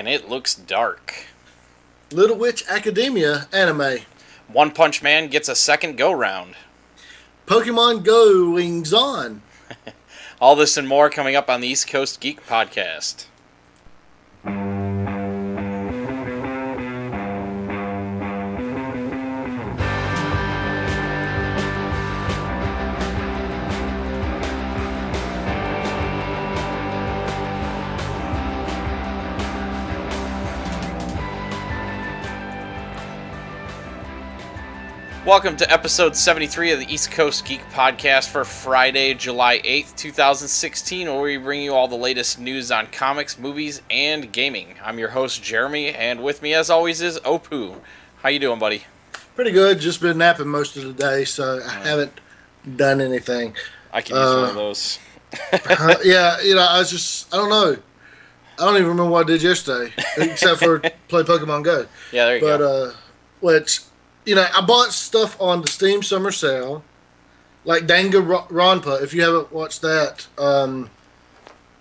and it looks dark. Little Witch Academia anime. One Punch Man gets a second go round. Pokemon Goings On. All this and more coming up on the East Coast Geek Podcast. Welcome to episode 73 of the East Coast Geek Podcast for Friday, July 8th, 2016, where we bring you all the latest news on comics, movies, and gaming. I'm your host, Jeremy, and with me, as always, is Opu. How you doing, buddy? Pretty good. Just been napping most of the day, so I haven't done anything. I can use Uh, one of those. Uh, yeah, you know, I was just, I don't know. I don't even remember what I did yesterday, except for play Pokemon Go. Yeah, there you But, go. uh, which, you know, I bought stuff on the Steam Summer Sale, like Danganronpa. If you haven't watched that, um,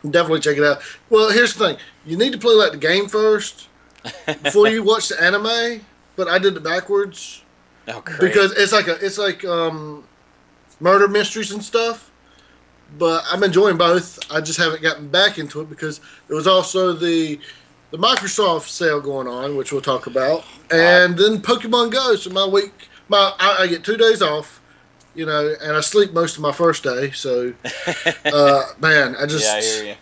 definitely check it out. Well, here's the thing: you need to play like the game first before you watch the anime. But I did it backwards oh, because it's like a, it's like um, murder mysteries and stuff. But I'm enjoying both. I just haven't gotten back into it because there was also the the Microsoft sale going on, which we'll talk about, and then Pokemon Go. So my week, my I, I get two days off, you know, and I sleep most of my first day. So, uh, man, I just yeah, I hear you.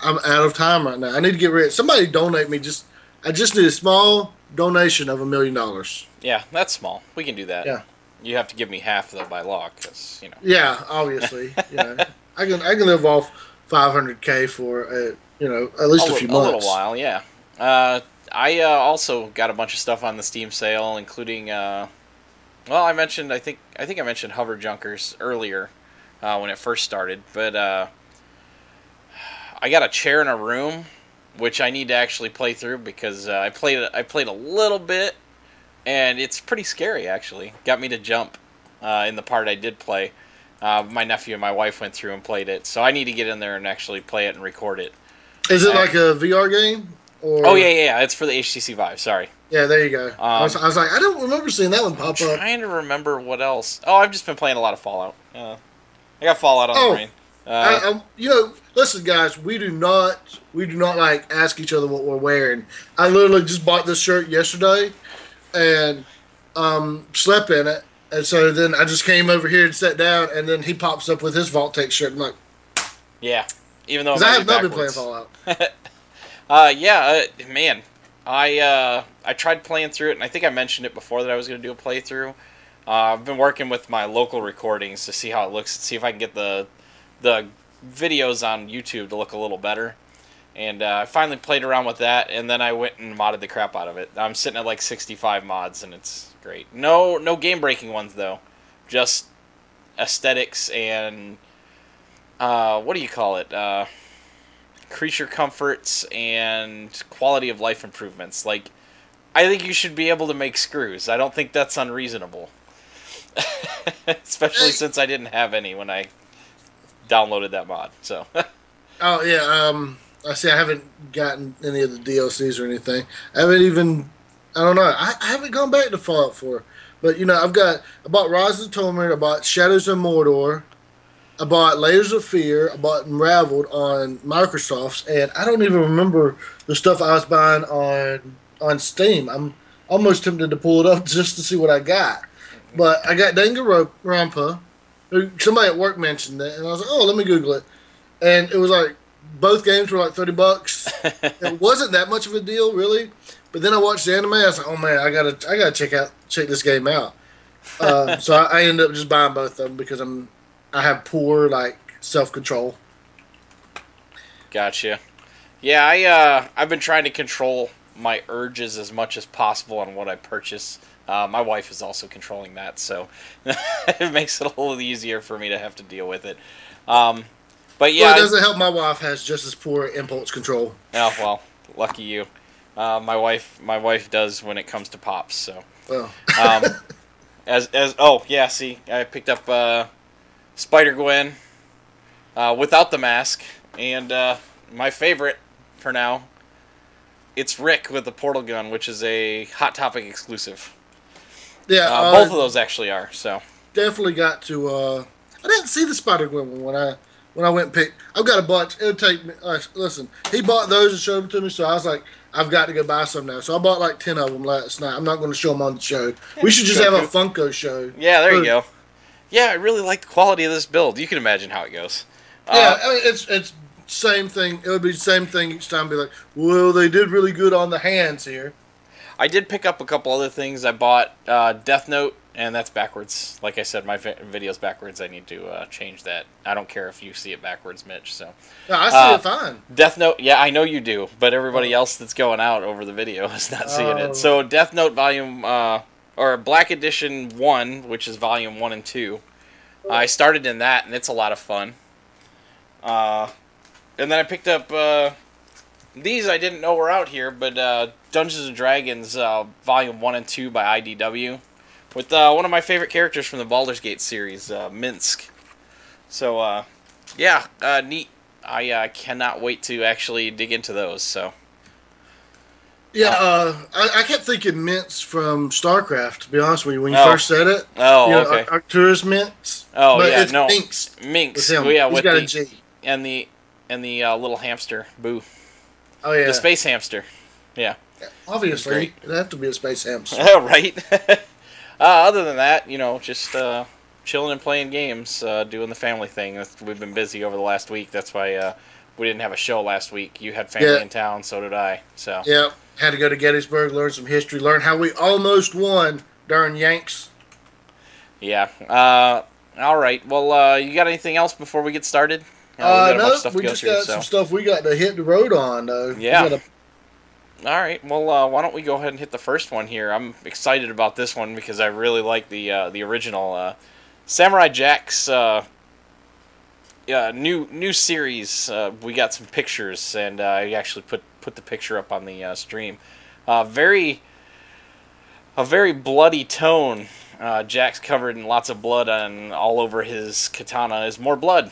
I'm out of time right now. I need to get rid. Somebody donate me. Just I just need a small donation of a million dollars. Yeah, that's small. We can do that. Yeah. You have to give me half, though, by law, because, you know. Yeah, obviously. you know, I can I can live off 500k for uh, you know at least a, a, few a months. little while, yeah. Uh, I uh, also got a bunch of stuff on the Steam sale, including. Uh, well, I mentioned. I think. I think I mentioned Hover Junkers earlier uh, when it first started, but uh, I got a chair in a room, which I need to actually play through because uh, I played. I played a little bit, and it's pretty scary. Actually, got me to jump uh, in the part I did play. Uh, my nephew and my wife went through and played it, so I need to get in there and actually play it and record it. Is it I- like a VR game? Or, Oh yeah, yeah, yeah. It's for the HTC Vive. Sorry. yeah. There you go. I, was, Um, I was like, I don't remember seeing that one I'm pop up. trying to remember what else. Oh, I've just been playing a lot of Fallout. Uh, I got Fallout on Oh, the brain. Uh, I, I, you know, listen, guys, we do not we do not like ask each other what we're wearing. I literally just bought this shirt yesterday, and um, slept in it. And so then I just came over here and sat down, and then he pops up with his Vault-Tec shirt. I'm like, yeah. Even though I have not been playing. Fallout. Uh, yeah, uh, man. I uh, I tried playing through it, and I think I mentioned it before that I was going to do a playthrough. Uh, I've been working with my local recordings to see how it looks, see if I can get the the videos on YouTube to look a little better. And uh, I finally played around with that, and then I went and modded the crap out of it. I'm sitting at like 65 mods, and it's great. No no game breaking ones though, just aesthetics and uh, what do you call it? Uh, creature comforts and quality of life improvements. Like, I think you should be able to make screws. I don't think that's unreasonable. Especially since I didn't have any when I downloaded that mod. So, Oh yeah, um, I see. I haven't gotten any of the DLCs or anything. I haven't even. I don't know. I, I haven't gone back to Fallout 4, but you know, I've got. I bought Rise of the Tomb Raider. I bought Shadows of Mordor. I bought Layers of Fear. I bought Unraveled on Microsoft's, and I don't even remember the stuff I was buying on on Steam. I'm almost tempted to pull it up just to see what I got. But I got Danganronpa. Somebody at work mentioned it, and I was like, "Oh, let me Google it." And it was like both games were like thirty bucks. it wasn't that much of a deal, really. But then I watched the anime. I was like, "Oh man, I gotta, I gotta check out, check this game out." Uh, so I, I ended up just buying both of them because I'm, I have poor like self control. gotcha. Yeah, I uh, I've been trying to control my urges as much as possible on what I purchase. Uh, my wife is also controlling that, so it makes it a little easier for me to have to deal with it. Um, but yeah, well, it doesn't help. My wife has just as poor impulse control. Oh well, lucky you. Uh, my wife, my wife does when it comes to pops. So, Well, um, as as oh yeah, see, I picked up uh, Spider Gwen uh, without the mask, and uh, my favorite for now, it's Rick with the portal gun, which is a Hot Topic exclusive. Yeah, Uh, uh, both of those actually are. So definitely got to. Uh, I didn't see the Spider Gwen one when I when I went and picked. I've got a bunch. It'll take me. Uh, listen, he bought those and showed them to me, so I was like, I've got to go buy some now. So I bought like ten of them last night. I'm not going to show them on the show. We should just have a Funko show. yeah, there you go. Yeah, I really like the quality of this build. You can imagine how it goes. Yeah, Uh, I mean, it's it's same thing. It would be the same thing each time. Be like, well, they did really good on the hands here. I did pick up a couple other things. I bought uh, Death Note, and that's backwards. Like I said, my vi- video's backwards. I need to uh, change that. I don't care if you see it backwards, Mitch. So No, I see Uh, it fine. Death Note, yeah, I know you do, but everybody else that's going out over the video is not seeing Oh. it. So Death Note Volume, uh, or Black Edition One, which is Volume One and Two. I started in that, and it's a lot of fun. Uh, and then I picked up uh, these. I didn't know were out here, but uh, Dungeons and Dragons uh, Volume One and Two by IDW, with uh, one of my favorite characters from the Baldur's Gate series, Minsc. So yeah, neat. I cannot wait to actually dig into those. So Yeah, uh, I, I kept thinking Mengsk from StarCraft. To be honest with you, when you Oh. first said it, oh you know, okay, Ar- Arcturus Mengsk. Oh, but yeah, it's no. Minsc Minsc. with him. Yeah, He's with got the G. and the and the uh, little hamster, Boo, Oh yeah, the space hamster. Yeah. Obviously it'd have to be a space hamster. Oh right. uh, other than that, you know, just uh, chilling and playing games, uh, doing the family thing. We've been busy over the last week. That's why uh, we didn't have a show last week. You had family Yeah. in town, so did I. So Yep, had to go to Gettysburg, learn some history, learn how we almost won during Yanks. yeah. Uh, all right. Well, uh, you got anything else before we get started? Uh, we Uh, got a bunch no, we just through, got so. some stuff we got to hit the road on though. Yeah. gotta- All right. Well, uh, why don't we go ahead and hit the first one here? I'm excited about this one because I really like the uh, the original uh, Samurai Jack's uh, uh, new new series. Uh, we got some pictures, and uh, I actually put put the picture up on the uh, stream. Uh, very a very bloody tone. Uh, Jack's covered in lots of blood and all over his katana is more blood.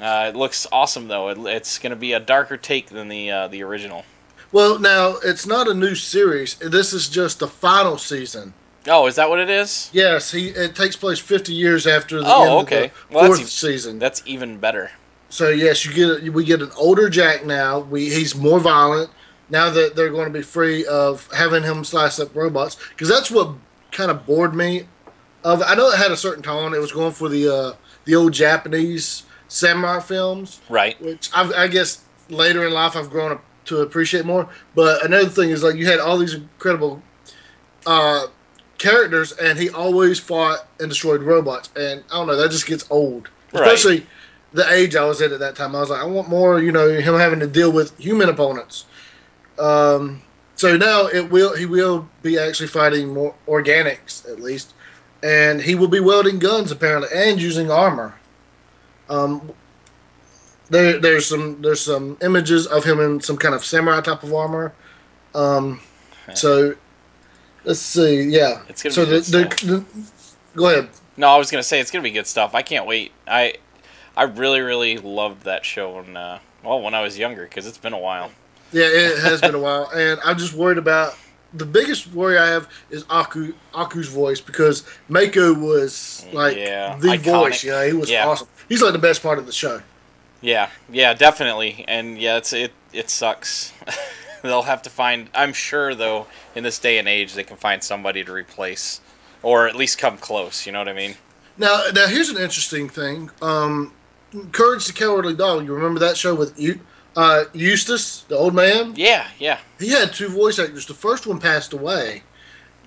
Uh, it looks awesome though. It, it's going to be a darker take than the uh, the original. Well, now it's not a new series. This is just the final season. Oh, is that what it is? Yes, he it takes place 50 years after the Oh, end okay. of the Well, fourth season. That's even better. So yes, you get a, we get an older Jack now. We he's more violent now that they're going to be free of having him slice up robots because that's what kind of bored me. Of I know it had a certain tone. It was going for the uh, the old Japanese samurai films, Right. which I've, I guess later in life I've grown up to appreciate more. But another thing is like you had all these incredible uh, characters, and he always fought and destroyed robots, and I don't know that just gets old, Right. The age I was in at that time. I was like, I want more, you know, him having to deal with human opponents. Um, so now it will he will be actually fighting more organics at least, and he will be welding guns apparently and using armor. Um, there, there's some there's some images of him in some kind of samurai type of armor. Um, so let's see, yeah. It's gonna so be the, good the, the go ahead. No, I was gonna say it's gonna be good stuff. I can't wait. I I really really loved that show when uh, well when I was younger because it's been a while. Yeah, it has been a while, and I'm just worried about the biggest worry I have is Aku Aku's voice because Mako was like Yeah, the iconic. voice. You know, he was Yeah. awesome. He's like the best part of the show. Yeah, yeah, definitely. And yeah, it's it it sucks. They'll have to find. I'm sure though, in this day and age, they can find somebody to replace, or at least come close. You know what I mean? Now, now here's an interesting thing. Um, Courage the Cowardly Dog. You remember that show with you, uh, Eustace, the old man? Yeah, yeah. He had two voice actors. The first one passed away,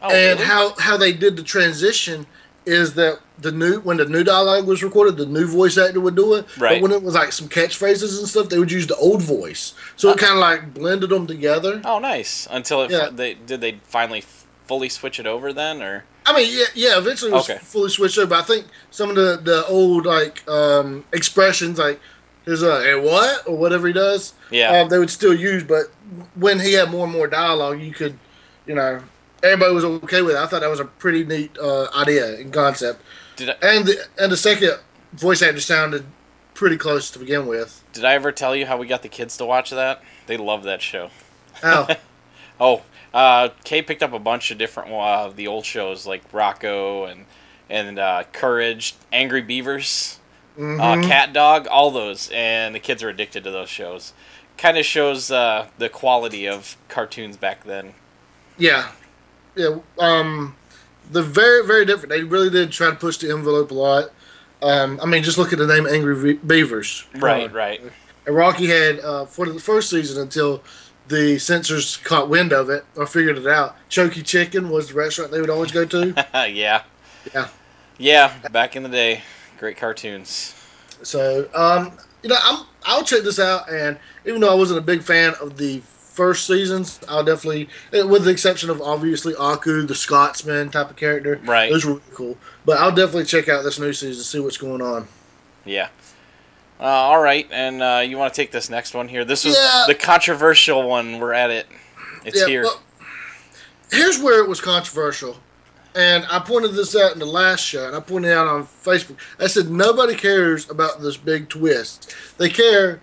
Oh, and really? how how they did the transition is that the new when the new dialogue was recorded, the new voice actor would do it. Right. But when it was like some catchphrases and stuff, they would use the old voice. So it Uh. kind of like blended them together. Oh, nice. Until it, Yeah. they did they finally fully switch it over then, or I mean, yeah, yeah. Eventually, it was Okay. fully switched over. But I think some of the the old like um, expressions, like his uh, "hey, what" or whatever he does, yeah, um, they would still use. But when he had more and more dialogue, you could, you know, everybody was okay with it. I thought that was a pretty neat uh, idea and concept. did I, And the and the second voice actor sounded pretty close to begin with. did I ever tell you how we got the kids to watch that? They love that show. How? Oh, uh, Kay picked up a bunch of different uh, the old shows like Rocko and and uh, Courage, Angry Beavers, Mhm. uh, Cat Dog, all those, and the kids are addicted to those shows. Kind of shows uh, the quality of cartoons back then. Yeah, yeah. Um, they're very, very different. They really did try to push the envelope a lot. Um, I mean, just look at the name Angry Beavers. Right, Uh, right. And Rocky had uh, for the first season until the censors caught wind of it or figured it out. Chokey Chicken was the restaurant they would always go to. yeah. Yeah. Yeah, back in the day, great cartoons. So, um, you know, I'm I'll check this out, and even though I wasn't a big fan of the first seasons, I'll definitely, eh, with the exception of obviously Aku, the Scotsman type of character, Right. Those were really cool, but I'll definitely check out this new season to see what's going on. Yeah. Uh, all right, and uh, you want to take this next one here? This was Yeah. the controversial one. We're at it. It's here. well, here's where it was controversial. And I pointed this out in the last show, and I pointed it out on Facebook. I said nobody cares about this big twist. They care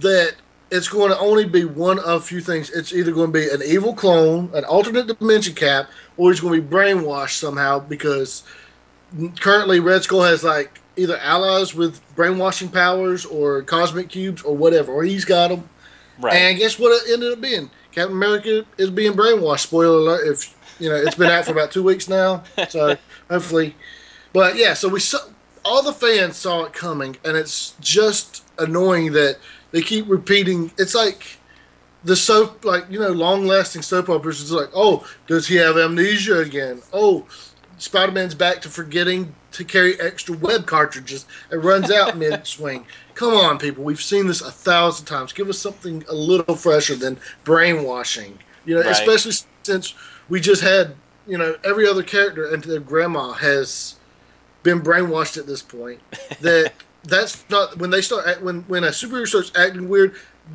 that it's going to only be one of few things. It's either going to be an evil clone, an alternate dimension cap, or he's going to be brainwashed somehow because currently Red Skull has like either allies with brainwashing powers or cosmic cubes or whatever, or he's got them. right. And guess what it ended up being? Captain America is being brainwashed. Spoiler alert! If you know, it's been out for about two weeks now, so hopefully. But yeah, so we saw all the fans saw it coming, and it's just annoying that they keep repeating. It's like the soap, like you know, long-lasting soap operas. It's like, oh, does he have amnesia again? Oh, Spider-Man's back to forgetting to carry extra web cartridges. It runs out mid-swing. Come on, people. We've seen this a thousand times. Give us something a little fresher than brainwashing. You know, Right. especially since we just had, you know, every other character and their grandma has been brainwashed at this point. That that's not when they start act- when when a superhero starts acting weird.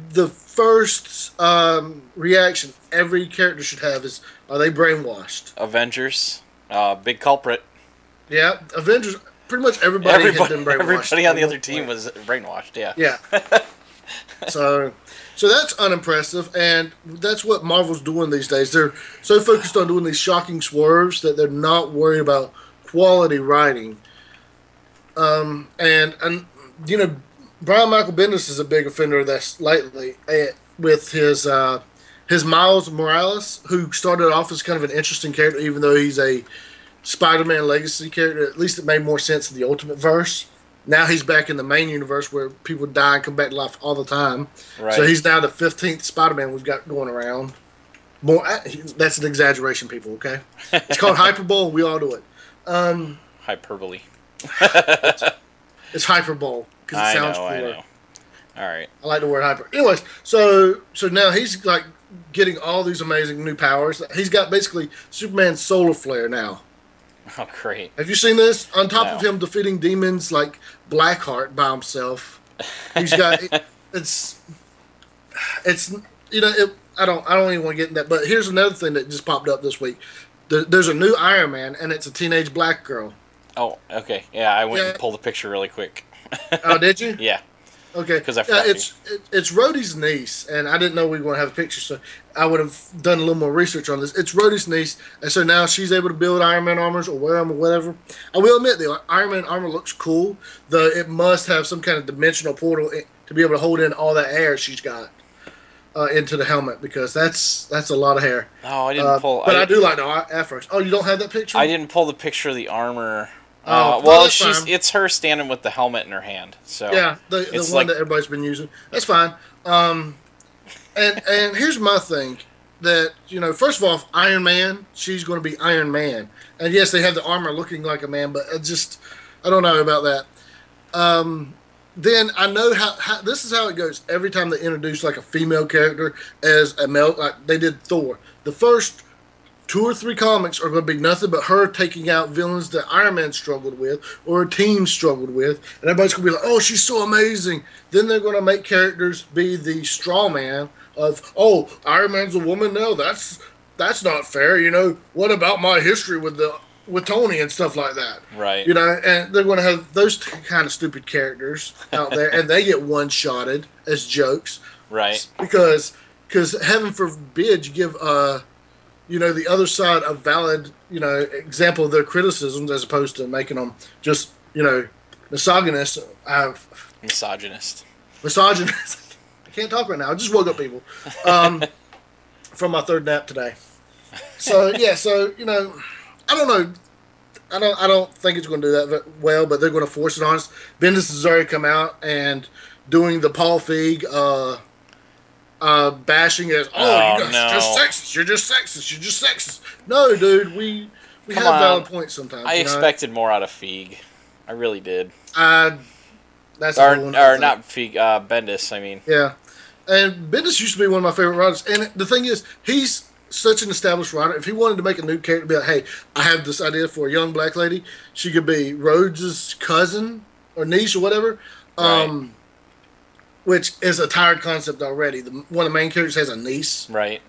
The first um, reaction every character should have is, "Are they brainwashed?" Avengers, uh, big culprit. Yeah, Avengers. Pretty much everybody, Everybody, had been brainwashed. everybody on the other team was brainwashed. Yeah. Yeah. so, so that's unimpressive, and that's what Marvel's doing these days. They're so focused on doing these shocking swerves that they're not worried about quality writing. Um, and and you know, Brian Michael Bendis is a big offender of this lately eh, with his uh, his Miles Morales, who started off as kind of an interesting character, even though he's a Spider-Man legacy character. At least it made more sense in the Ultimate Verse. Now he's back in the main universe where people die and come back to life all the time. Right. So he's now the fifteenth Spider-Man we've got going around. More, uh, that's an exaggeration, people. Okay, it's called hyperbole. We all do it. Um, Hyperbole. it's hyperbole because it I sounds know. cooler. I know. All right. I like the word hyper. Anyways, so so now he's like getting all these amazing new powers. He's got basically Superman's solar flare now. Oh, great. Have you seen this? On top of him defeating demons like Blackheart by himself, he's got it, it's it's you know it, I don't I don't even want to get in that. But here's another thing that just popped up this week. There, there's a new Iron Man, and it's a teenage black girl. Oh, okay. Yeah, I went Yeah. and pulled the picture really quick. Oh, did you? yeah. Okay, 'Cause I forgot it's it, it's Rhodey's niece, and I didn't know we were going to have a picture, so I would have done a little more research on this. It's Rhodey's niece, and so now she's able to build Iron Man armors or wear them or whatever. I will admit the Iron Man armor looks cool, though it must have some kind of dimensional portal to be able to hold in all that air she's got uh, into the helmet because that's that's a lot of hair. Oh, I didn't Uh, pull. but I, I, do like the afros. Oh, you don't have that picture? I didn't pull the picture of the armor. Oh, Uh, well, well, she's fine. it's her standing with the helmet in her hand. So Yeah, the, the one like- that everybody's been using. That's fine. Um, and and here's my thing that you know, first of all, Iron Man, she's going to be Iron Man, and yes, they have the armor looking like a man, but it just I don't know about that. Um, then I know how, how this is how it goes every time they introduce like a female character as a male. Like they did Thor. The first two or three comics are going to be nothing but her taking out villains that Iron Man struggled with or her team struggled with, and everybody's going to be like, "Oh, she's so amazing." Then they're going to make characters be the straw man of, "Oh, Iron Man's a woman now. That's that's not fair." You know, what about my history with the with Tony and stuff like that? right. You know, and they're going to have those t- kind of stupid characters out there, and they get one shotted as jokes right. because because heaven forbid you give uh, you know, the other side a valid, you know, example of their criticisms as opposed to making them just, you know, misogynist. Uh, misogynist. Misogynist. I can't talk right now. I just woke up, people, um, from my third nap today. So yeah, so you know, I don't know. I don't. I don't think it's going to do that well, but they're going to force it on us. Bendis has already come out and doing the Paul Feig uh, uh, bashing as, oh, oh you're no. just sexist. You're just sexist. You're just sexist. No, dude, we we Come have on. valid points sometimes. I expected know? more out of Feig. I really did. Uh, that's or, or not Feig, uh, Bendis. I mean, yeah, and Bendis used to be one of my favorite writers. And the thing is, he's such an established writer. If he wanted to make a new character, be like, hey, I have this idea for a young black lady. She could be Rhodes's cousin or niece or whatever. Right. Um, which is a tired concept already. The, one of the main characters has a niece. Right.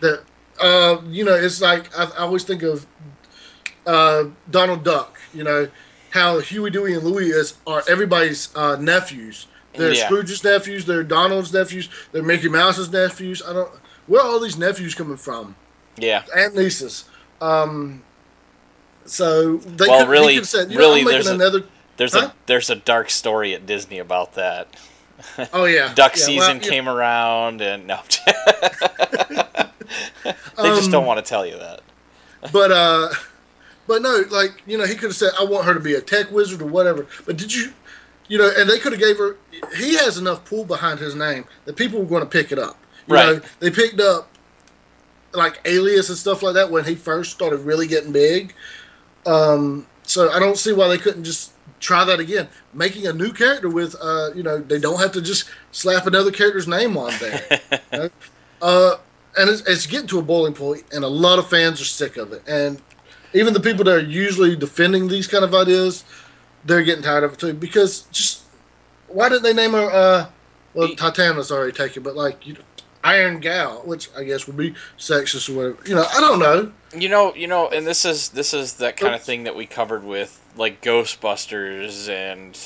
That uh, you know, it's like I, I always think of uh, Donald Duck. You know how Huey, Dewey, and Louie is are everybody's uh, nephews. They're yeah. Scrooge's nephews. They're Donald's nephews. They're Mickey Mouse's nephews. I don't. Where are all these nephews coming from? Yeah. And nieces. Um. So they well, could, really, said, really, know, there's another. A, there's huh? a there's a dark story at Disney about that. Oh yeah, duck yeah, season well, came around, and no, they um, just don't um, want to tell you that. but uh, but no, like you know, he could have said, "I want her to be a tech wizard or whatever." But did you, you know, and they could have gave her. He has enough pull behind his name that people were going to pick it up. You right. Know, they picked up like Alias and stuff like that when he first started really getting big. Um, so I don't see why they couldn't just try that again. Making a new character with, uh, you know, they don't have to just slap another character's name on there. you know? uh, and it's, it's, getting to a boiling point, and a lot of fans are sick of it. And even the people that are usually defending these kind of ideas, they're getting tired of it too. Because just why didn't they name her? Uh, well, Titania's already taken, but like you know, Iron Gal, which I guess would be sexist or whatever. You know, I don't know. You know, you know, and this is this is that kind of thing that we covered with like Ghostbusters and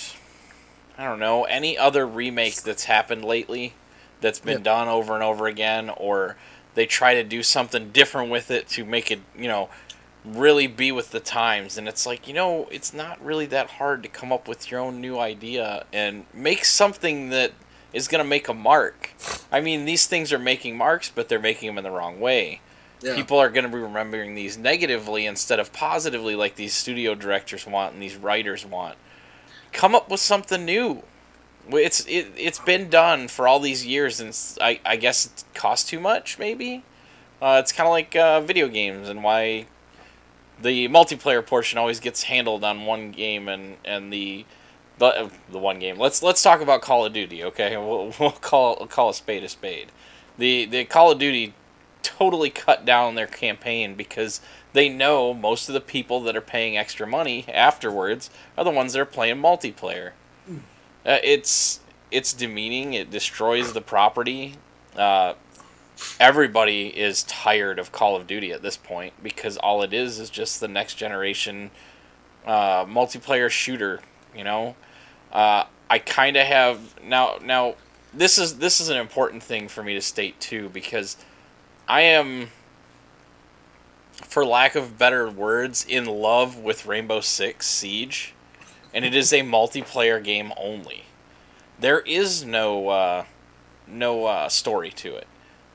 I don't know any other remake that's happened lately that's been done over and over again, or they try to do something different with it to make it, you know, really be with the times. And it's like, you know, it's not really that hard to come up with your own new idea and make something that is going to make a mark. I mean, these things are making marks, but they're making them in the wrong way. Yeah. People are going to be remembering these negatively instead of positively, like these studio directors want and these writers want. Come up with something new. It's it, it's been done for all these years, and I, I guess it costs too much, maybe? Uh, it's kind of like uh, video games and why the multiplayer portion always gets handled on one game and, and the the, the one game. Let's let's talk about Call of Duty, okay? We'll, we'll call we'll call a spade a spade. The the Call of Duty totally cut down their campaign because they know most of the people that are paying extra money afterwards are the ones that are playing multiplayer. Uh, it's it's demeaning. It destroys the property. Uh, everybody is tired of Call of Duty at this point because all it is is just the next generation uh, multiplayer shooter. You know, uh, I kind of have now. Now this is this is an important thing for me to state too because I am, for lack of better words, in love with Rainbow Six Siege, and it is a multiplayer game only. There is no uh, no uh, story to it.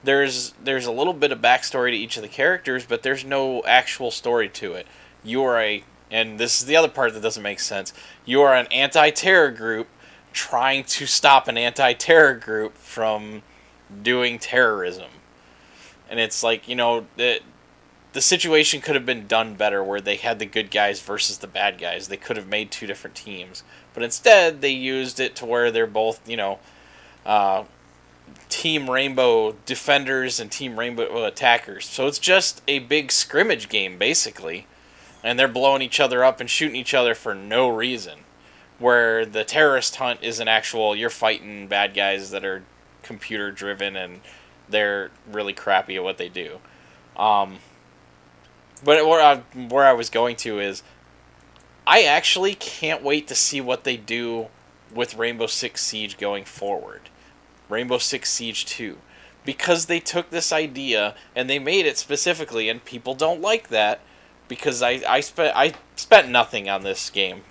There's there's a little bit of backstory to each of the characters, but there's no actual story to it. You are a and this is the other part that doesn't make sense. You are an anti-terror group trying to stop an anti-terror group from doing terrorism and it's like you know the the situation could have been done better where they had the good guys versus the bad guys. They could have made two different teams, but instead they used it to where they're both you know. Uh, Team Rainbow defenders and Team Rainbow attackers. So it's just a big scrimmage game, basically. And they're blowing each other up and shooting each other for no reason. Where the terrorist hunt is an actual, you're fighting bad guys that are computer driven and they're really crappy at what they do. Um, but where I, where I was going to is, I actually can't wait to see what they do with Rainbow Six Siege going forward. Rainbow Six Siege 2. because they took this idea and they made it specifically, and people don't like that because I I spent I spent nothing on this game,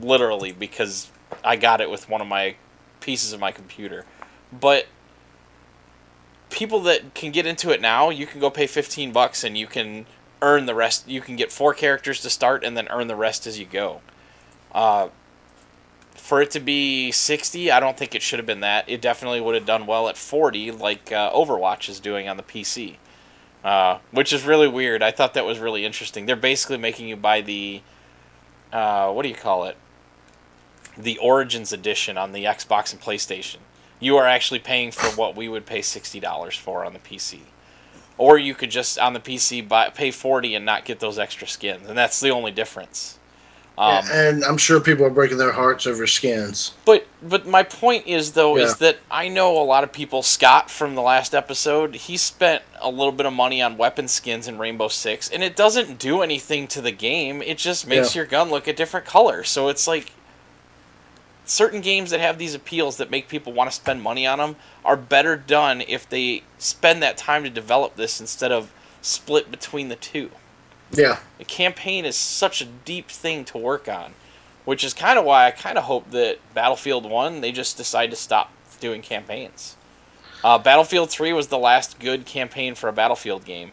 literally because I got it with one of my pieces of my computer, but people that can get into it now, you can go pay 15 bucks and you can earn the rest. You can get four characters to start and then earn the rest as you go. Uh, for it to be 60, I don't think it should have been that. It definitely would have done well at 40, like uh, Overwatch is doing on the PC, uh, which is really weird. I thought that was really interesting. They're basically making you buy the, uh, what do you call it? The Origins Edition on the Xbox and PlayStation. You are actually paying for what we would pay $60 for on the PC. Or you could just, on the PC, buy, pay 40 and not get those extra skins. And that's the only difference. Um, yeah, and I'm sure people are breaking their hearts over skins. But but my point is though yeah. is that I know a lot of people. Scott from the last episode, he spent a little bit of money on weapon skins in Rainbow Six, and it doesn't do anything to the game. It just makes yeah. your gun look a different color. So it's like certain games that have these appeals that make people want to spend money on them are better done if they spend that time to develop this instead of split between the two. Yeah. A campaign is such a deep thing to work on, which is kind of why I kind of hope that Battlefield 1, they just decide to stop doing campaigns. Uh, Battlefield 3 was the last good campaign for a Battlefield game.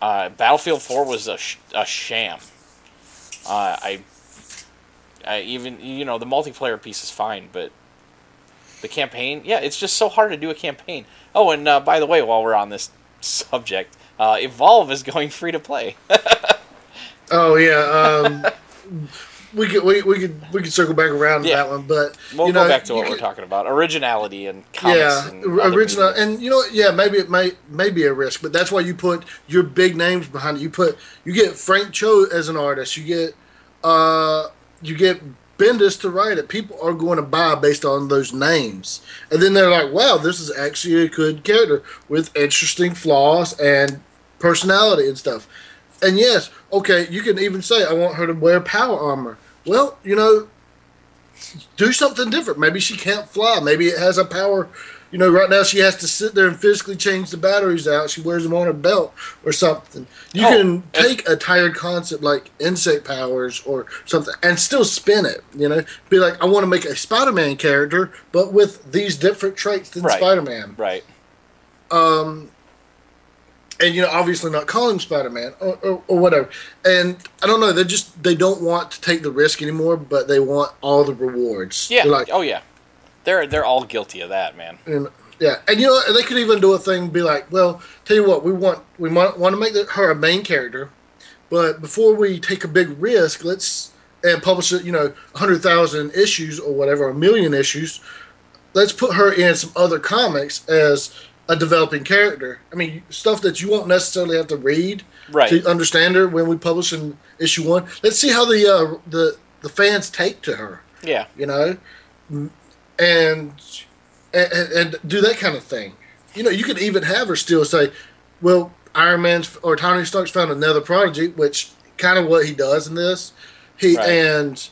Uh, Battlefield 4 was a, sh- a sham. Uh, I, I even, you know, the multiplayer piece is fine, but the campaign, yeah, it's just so hard to do a campaign. Oh, and uh, by the way, while we're on this subject, uh, Evolve is going free to play. oh yeah, um, we could we, we could we could circle back around yeah. to that one, but we'll you know, go back to what could, we're talking about: originality and yeah, and original. And you know, yeah, maybe it may may be a risk, but that's why you put your big names behind it. You put you get Frank Cho as an artist. You get uh you get Bendis to write it. People are going to buy based on those names. And then they're like, wow, this is actually a good character with interesting flaws and personality and stuff. And yes, okay, you can even say, I want her to wear power armor. Well, you know, do something different. Maybe she can't fly. Maybe it has a power you know, right now she has to sit there and physically change the batteries out. She wears them on her belt or something. You oh, can take a tired concept like insect powers or something and still spin it. You know, be like, I want to make a Spider-Man character, but with these different traits than right. Spider-Man. Right. Um, and you know, obviously not calling Spider-Man or, or, or whatever. And I don't know, they just they don't want to take the risk anymore, but they want all the rewards. Yeah. like, oh yeah. They're they're all guilty of that, man. And yeah, and you know they could even do a thing, be like, well, tell you what, we want we want, want to make her a main character, but before we take a big risk, let's and publish it, you know, hundred thousand issues or whatever, a million issues. Let's put her in some other comics as a developing character. I mean, stuff that you won't necessarily have to read right. to understand her when we publish in issue one. Let's see how the uh, the the fans take to her. Yeah, you know, and, and and do that kind of thing. You know, you could even have her still say, "Well, Iron Man's or Tony Stark's found another prodigy," which kind of what he does in this. He right. and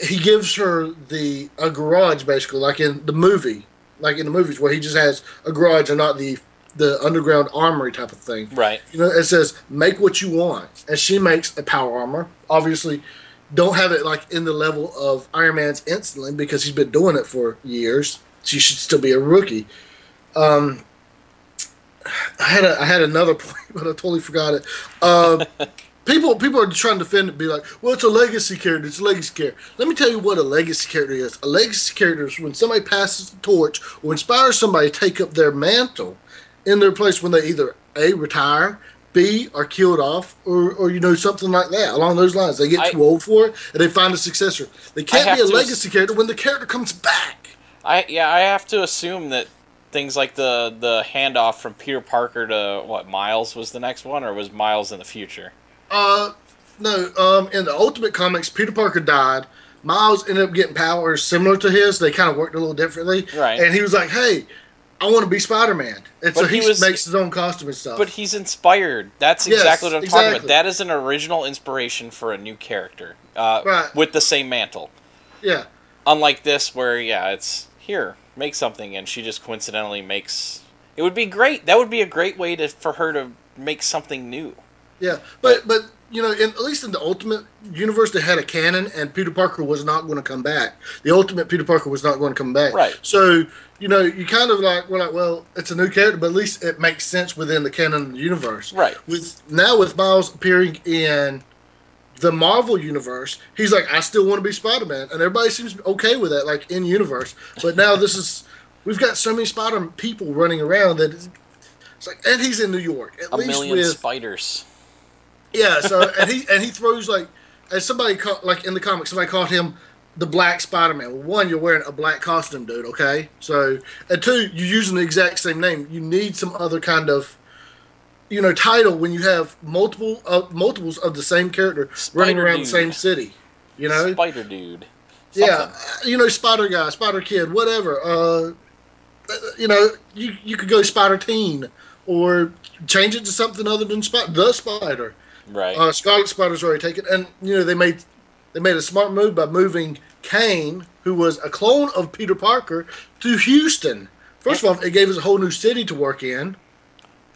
he gives her the a garage basically, like in the movie, like in the movies where he just has a garage and not the the underground armory type of thing. Right. You know, it says make what you want, and she makes a power armor. Obviously, don't have it like in the level of Iron Man's instantly because he's been doing it for years. She should still be a rookie. Um, I had a, I had another point, but I totally forgot it. Uh, people people are trying to defend it, be like, well, it's a legacy character. It's a legacy character. Let me tell you what a legacy character is. A legacy character is when somebody passes the torch or inspires somebody to take up their mantle in their place when they either a retire, B are killed off, or, or you know something like that along those lines. They get I, too old for it, and they find a successor. They can't be a legacy character when the character comes back. I yeah, I have to assume that things like the the handoff from Peter Parker to what Miles was the next one, or was Miles in the future? Uh, no. Um, in the Ultimate Comics, Peter Parker died. Miles ended up getting powers similar to his. They kind of worked a little differently. Right. And he was like, "Hey, I want to be Spider Man. And but so he, he was, makes his own costume and stuff. But he's inspired. That's yes, exactly what I'm exactly. talking about. That is an original inspiration for a new character. Uh, right. With the same mantle. Yeah. Unlike this, where, yeah, it's here, make something, and she just coincidentally makes It would be great. That would be a great way to for her to make something new. Yeah, but but you know, in, at least in the Ultimate universe, they had a canon, and Peter Parker was not going to come back. The Ultimate Peter Parker was not going to come back. Right. So you know, you kind of like we're like, well, it's a new character, but at least it makes sense within the canon of the universe. Right. With now with Miles appearing in the Marvel universe, he's like, I still want to be Spider Man, and everybody seems okay with that, like in universe. But now this is, we've got so many Spider Man people running around that it's, it's like, and he's in New York at A least million with spiders. Yeah. So and he and he throws like, as somebody called like in the comics, somebody called him the Black Spider Man. Well, one, you're wearing a black costume, dude. Okay, so and two, you're using the exact same name. You need some other kind of you know title when you have multiple uh, multiples of the same character running Spider around the same city. You know, Spider dude. yeah, you know, Spider Guy, Spider Kid, whatever. Uh, you know, you you could go Spider Teen or change it to something other than Spider the Spider. Right. Uh, Scarlet Spider's already taken, and you know they made they made a smart move by moving Kaine, who was a clone of Peter Parker, to Houston. First of all, it gave us a whole new city to work in,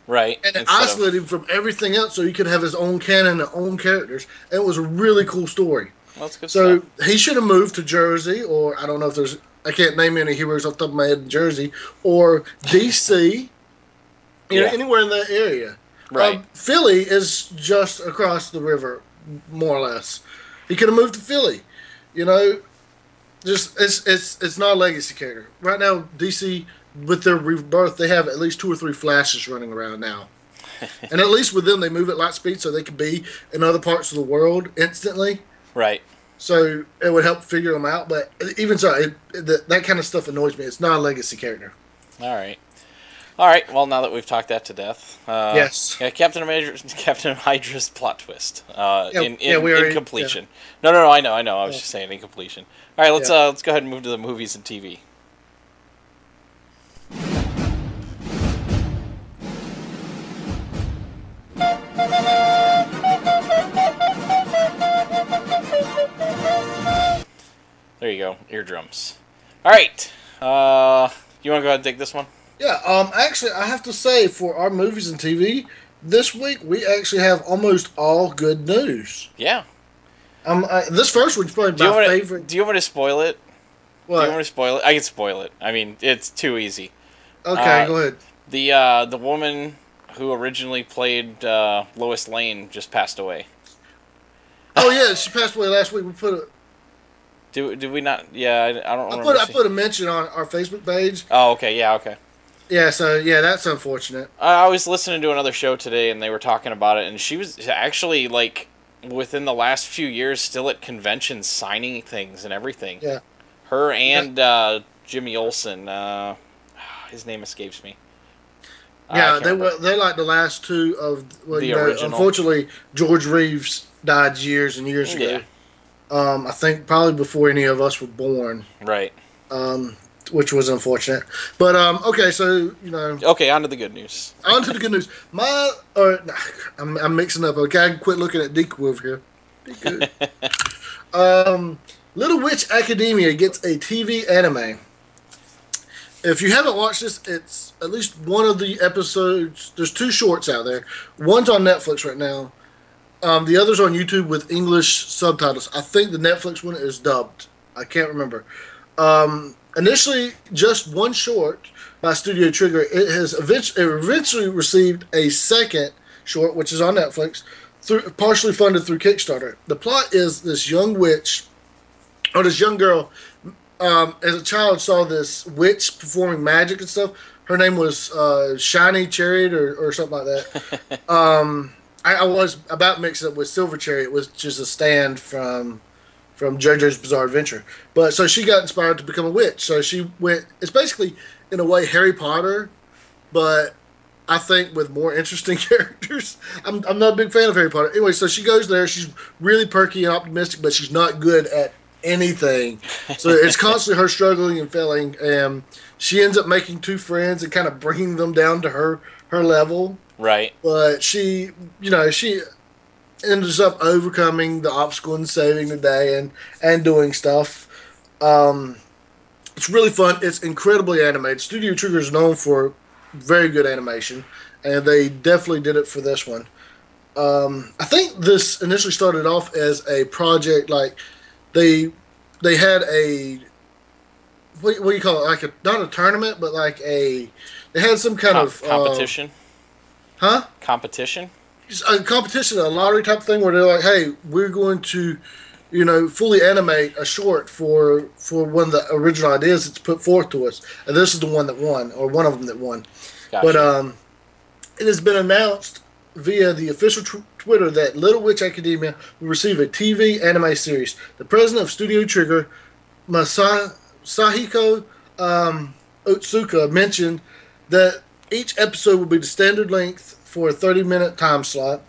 right. and it of- isolated him from everything else, so he could have his own canon and own characters. And it was a really cool story. Well, that's good So stuff. he should have moved to Jersey, or I don't know if there's I can't name any heroes off the top of my head in Jersey, or DC, you know, anywhere in that area. Right. Um, Philly is just across the river, more or less. He could have moved to Philly. You know, just it's it's it's not a legacy character right now. DC with their rebirth, they have at least two or three flashes running around now. and at least with them, they move at light speed, so they could be in other parts of the world instantly right. so it would help figure them out. But even so, it, it, that, that kind of stuff annoys me. It's not a legacy character. All right. All right. Well, now that we've talked that to death, uh, Yes. yeah, Captain Hydra, Captain Hydra's plot twist uh, Yeah, in, in, yeah, we already- in completion. No, no, no. I know, I know. I was Yeah. just saying in completion. All right. Let's Yeah. uh, let's go ahead and move to the movies and TV. There you go, eardrums. All right, uh, you want to go ahead and take this one? Yeah. Um. Actually, I have to say, for our movies and TV this week, we actually have almost all good news. Yeah. Um. I, this first one's probably Do my want favorite. Do you want me to spoil it? Do you want me to spoil it? I can spoil it. I mean, it's too easy. okay. uh, go ahead. The uh, the woman who originally played uh, Lois Lane just passed away. Oh yeah, she passed away last week. We put a Do did we not? Yeah, I, I don't I remember. put I put a mention on our Facebook page. oh, okay. Yeah, okay. Yeah. So yeah, that's unfortunate. I I was listening to another show today, and they were talking about it, and she was actually like within the last few years still at conventions signing things and everything. Yeah. Her and uh, Jimmy Olsen. Uh, his name escapes me. Yeah, can't they remember. were they're like the last two of well, The you know, original. unfortunately George Reeves died years and years ago. Yeah. Um, I think probably before any of us were born, Right. um, which was unfortunate. But um, okay, so you know, Okay, on to the good news. on to the good news. My or nah, I'm, I'm mixing up. Okay, I can quit looking at Deku over here. Um, Little Witch Academia gets a TV anime. If you haven't watched this, it's at least one of the episodes. There's two shorts out there. One's on Netflix right now. Um, the other's on YouTube with English subtitles. I think the Netflix one is dubbed. I can't remember. Um, initially, just one short by Studio Trigger. It has eventually, it eventually received a second short, which is on Netflix, through partially funded through Kickstarter. The plot is this young witch, or this young girl, um, as a child saw this witch performing magic and stuff. Her name was uh, Shiny Chariot or, or something like that. um, I, I was about mixing it with Silver Chariot, which is a stand from from JoJo's Bizarre Adventure. But so she got inspired to become a witch. So she went. It's basically in a way Harry Potter, but I think with more interesting characters. I'm I'm not a big fan of Harry Potter. Anyway, so she goes there. She's really perky and optimistic, but she's not good at anything. So it's constantly her struggling and failing. And she ends up making two friends and kind of bringing them down to her her level Right. but she, you know, she ends up overcoming the obstacle and saving the day and and doing stuff. Um, it's really fun. It's incredibly animated. Studio Trigger is known for very good animation, and they definitely did it for this one. Um, I think this initially started off as a project like they they had a what, what do you call it like a not a tournament but like a they had some kind Com- of uh, competition. huh competition. A competition, a lottery type thing, where they're like, "Hey, we're going to, you know, fully animate a short for for one of the original ideas that's put forth to us," and this is the one that won, or one of them that won. Gotcha. But um, it has been announced via the official tw- Twitter that Little Witch Academia will receive a TV anime series. The president of Studio Trigger, Masa- Sahiko um, Otsuka, mentioned that each episode will be the standard length for a 30 minute time slot.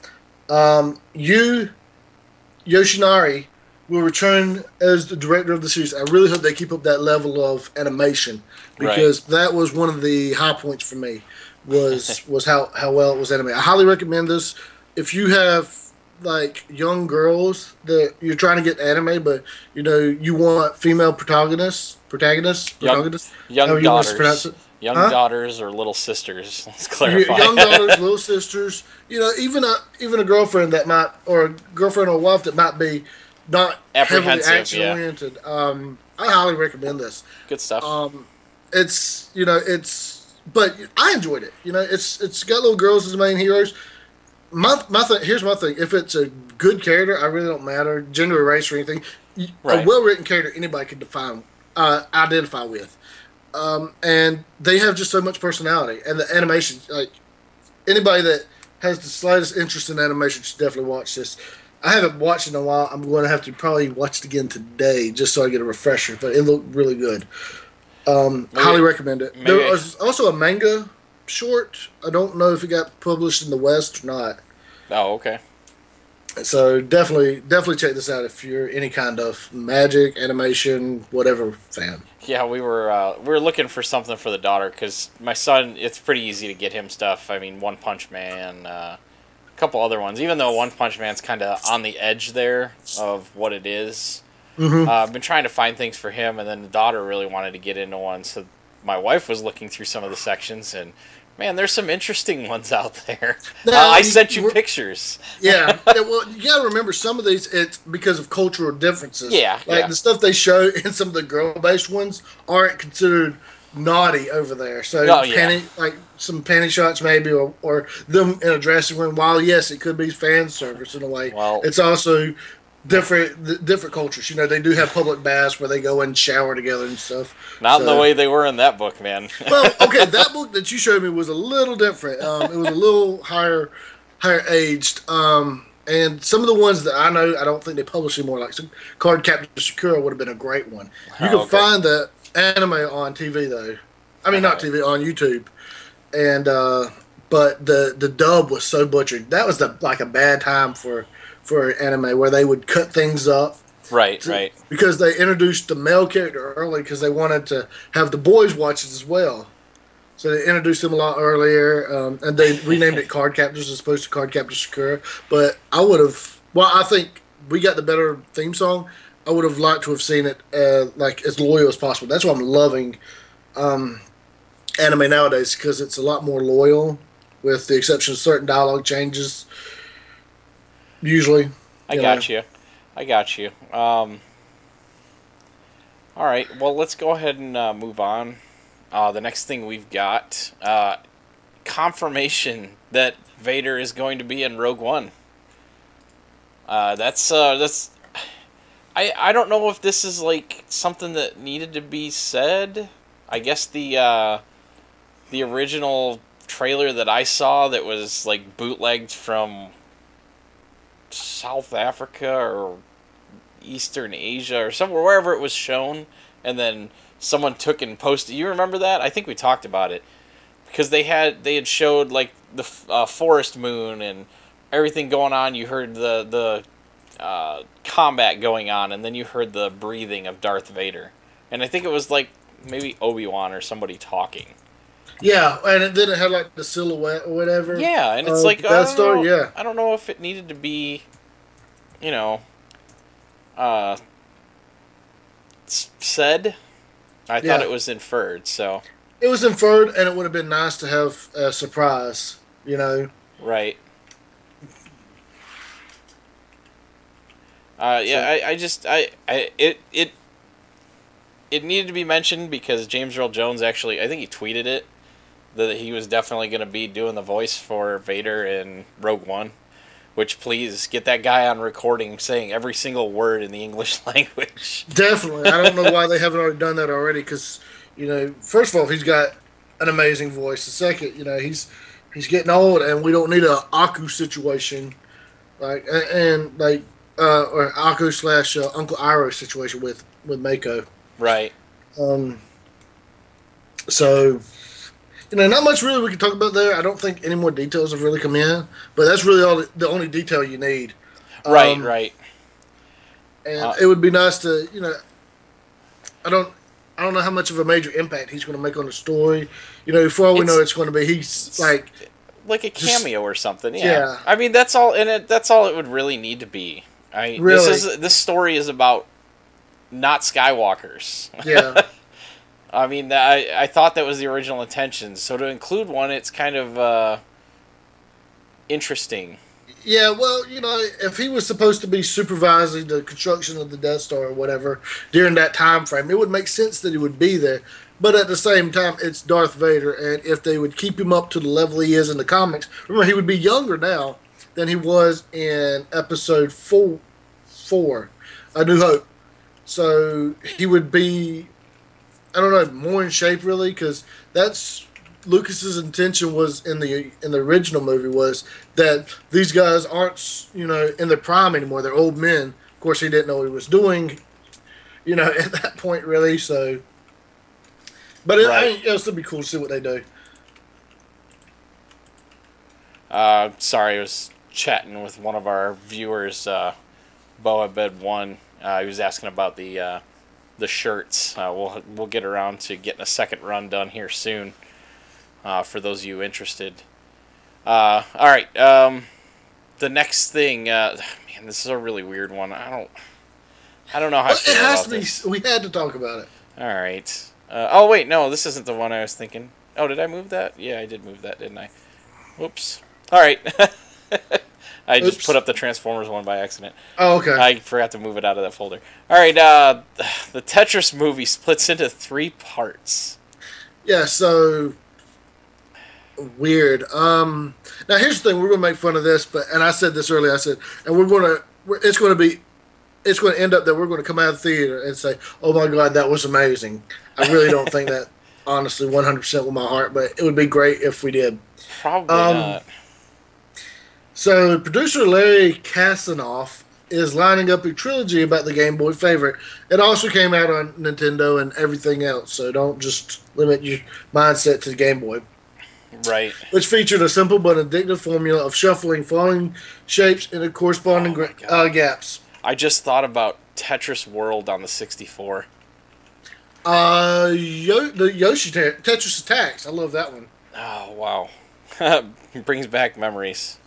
Um, Yu Yoshinari will return as the director of the series. I really hope they keep up that level of animation Right. because that was one of the high points for me was was how, how well it was animated. I highly recommend this. If you have like young girls that you're trying to get anime, but you know you want female protagonists, protagonists, Young- protagonists, young you pronounce daughters. Young Huh? daughters or little sisters. Let's clarify. young daughters, little sisters, you know, even a even a girlfriend that might, or a girlfriend or wife that might be not heavily action yeah. oriented. Um, I highly recommend this. Good stuff. Um, it's you know it's, but I enjoyed it. You know, it's it's got little girls as the main heroes. My my thing here's my thing. If it's a good character, I really don't matter gender, or race, or anything. Right. A well written character, anybody can define, uh, identify with. Um, and they have just so much personality, and the animation, like anybody that has the slightest interest in animation should definitely watch this. I haven't watched in a while. I'm going to have to probably watch it again today just so I get a refresher. But it looked really good. Um, Maybe- highly recommend it. maybe There I- was also a manga short. I don't know if it got published in the West or not. oh, okay. So definitely, definitely check this out if you're any kind of magic, animation, whatever fan. Yeah, we were uh, we were looking for something for the daughter because my son. It's pretty easy to get him stuff. I mean, One Punch Man, uh, a couple other ones. Even though One Punch Man's kind of on the edge there of what it is. Mhm. Uh, I've been trying to find things for him, and then the daughter really wanted to get into one. So my wife was looking through some of the sections, and man, there's some interesting ones out there. No, Uh, I sent you pictures. yeah, yeah, well, you gotta remember some of these. It's because of cultural differences. Yeah, like yeah. the stuff they show in some of the girl-based ones aren't considered naughty over there. So Oh, yeah. panty, like some panty shots maybe, or or them in a dressing room. While yes, it could be fan service in a way, Well- it's also different different cultures. You know, they do have public baths where they go and shower together and stuff. Not in the way they were in that book, man. well, okay, that book that you showed me was a little different. Um, it was a little higher, higher aged. Um, and some of the ones that I know, I don't think they publish anymore. Like some Card Captor Sakura would have been a great one. You Oh, can okay. find the anime on TV though. I mean, not. TV on YouTube. And uh, but the the dub was so butchered. That was the like a bad time for for anime where they would cut things up right, right. because they introduced the male character early because they wanted to have the boys watch it as well. So they introduced him a lot earlier, um, and they renamed it Card Captors as opposed to Card Captor Sakura. But I would have, well, I think we got the better theme song. I would have liked to have seen it uh, like as loyal as possible. That's why I'm loving um, anime nowadays because it's a lot more loyal, with the exception of certain dialogue changes. Usually, I you got know. you. I got you. Um, all right. Well, let's go ahead and uh, move on. Uh, the next thing we've got uh, confirmation that Vader is going to be in Rogue One. Uh, that's uh, that's. I I don't know if this is like something that needed to be said. I guess the uh, the original trailer that I saw that was like bootlegged from South Africa or Eastern Asia or somewhere wherever it was shown, and then someone took and posted. You remember that? I think we talked about it because they had they had showed like the uh, forest moon and everything going on. You heard the the uh, combat going on, and then you heard the breathing of Darth Vader, and I think it was like maybe Obi Wan or somebody talking. Yeah, and it, then it had like the silhouette or whatever. Yeah, and it's Uh, like that I don't story, know- yeah. I don't know if it needed to be, you know, uh, said. I thought it was inferred. So it was inferred, and it would have been nice to have a surprise. You know, Right. Uh, yeah, I, I just I, I it it it needed to be mentioned because James Earl Jones actually I think he tweeted it that he was definitely going to be doing the voice for Vader in Rogue One. Which please get that guy on recording saying every single word in the English language. definitely. I don't know why they haven't already done that already. Because you know, first of all, he's got an amazing voice. The second, you know, he's he's getting old, and we don't need a Aku situation, like and, and like uh, or Aku slash uh, Uncle Iroh situation with with Mako. Right. Um, so, you know, not much really we can talk about there. I don't think any more details have really come in, but that's really all the only detail you need. Right, Um, right. And Uh, it would be nice to, you know, I don't, I don't know how much of a major impact he's going to make on the story. You know, for all we know, it's going to be he's like, like a Just- cameo or something. Yeah. Yeah. I mean, that's all, and it, that's all it would really need to be. I Really. this is this story is about not Skywalkers. yeah, I mean, I I thought that was the original intention. So to include one, it's kind of uh, interesting. yeah. Well, you know, if he was supposed to be supervising the construction of the Death Star or whatever during that time frame, it would make sense that he would be there. But at the same time, it's Darth Vader, and if they would keep him up to the level he is in the comics, remember he would be younger now than he was in Episode four, four, A New Hope. So he would be, I don't know, more in shape really, because that's Lucas's intention was in the in the original movie was that these guys aren't you know in their prime anymore. They're old men. Of course, he didn't know what he was doing, you know, at that point really. So, but it, I Right. mean, it'll still be cool to see what they do. Uh, sorry, I was chatting with one of our viewers, uh, Boa Bed One. Uh, he was asking about the uh, the shirts. Uh, we'll we'll get around to getting a second run done here soon. Uh, for those of you interested. Uh, all right. Um, the next thing, uh, man, this is a really weird one. I don't, I don't know how feel it has about to be. this. We had to talk about it. All right. Uh, oh wait, no, this isn't the one I was thinking. Oh, did I move that? Yeah, I did move that, didn't I? Whoops. All right. I just put up the Transformers one by accident. Oh, okay. I forgot to move it out of that folder. All right. Uh, the Tetris movie splits into three parts. Yeah, so weird. Um, now here's the thing: we're gonna make fun of this, but and I said this earlier. I said, and we're gonna, we're, it's gonna be, it's gonna end up that we're gonna come out of the theater and say, "Oh my god, that was amazing." I really don't think that, honestly, 100 percent with my heart, but it would be great if we did. Probably Um, not. So, producer Larry Kasanoff is lining up a trilogy about the Game Boy favorite. It also came out on Nintendo and everything else, so don't just limit your mindset to the Game Boy. Right. which featured a simple but addictive formula of shuffling falling shapes into corresponding Oh gra- uh, gaps. I just thought about Tetris World on the 64. Uh, Yo- the Yoshi te- Tetris Attacks. I love that one. Oh wow. Brings back memories.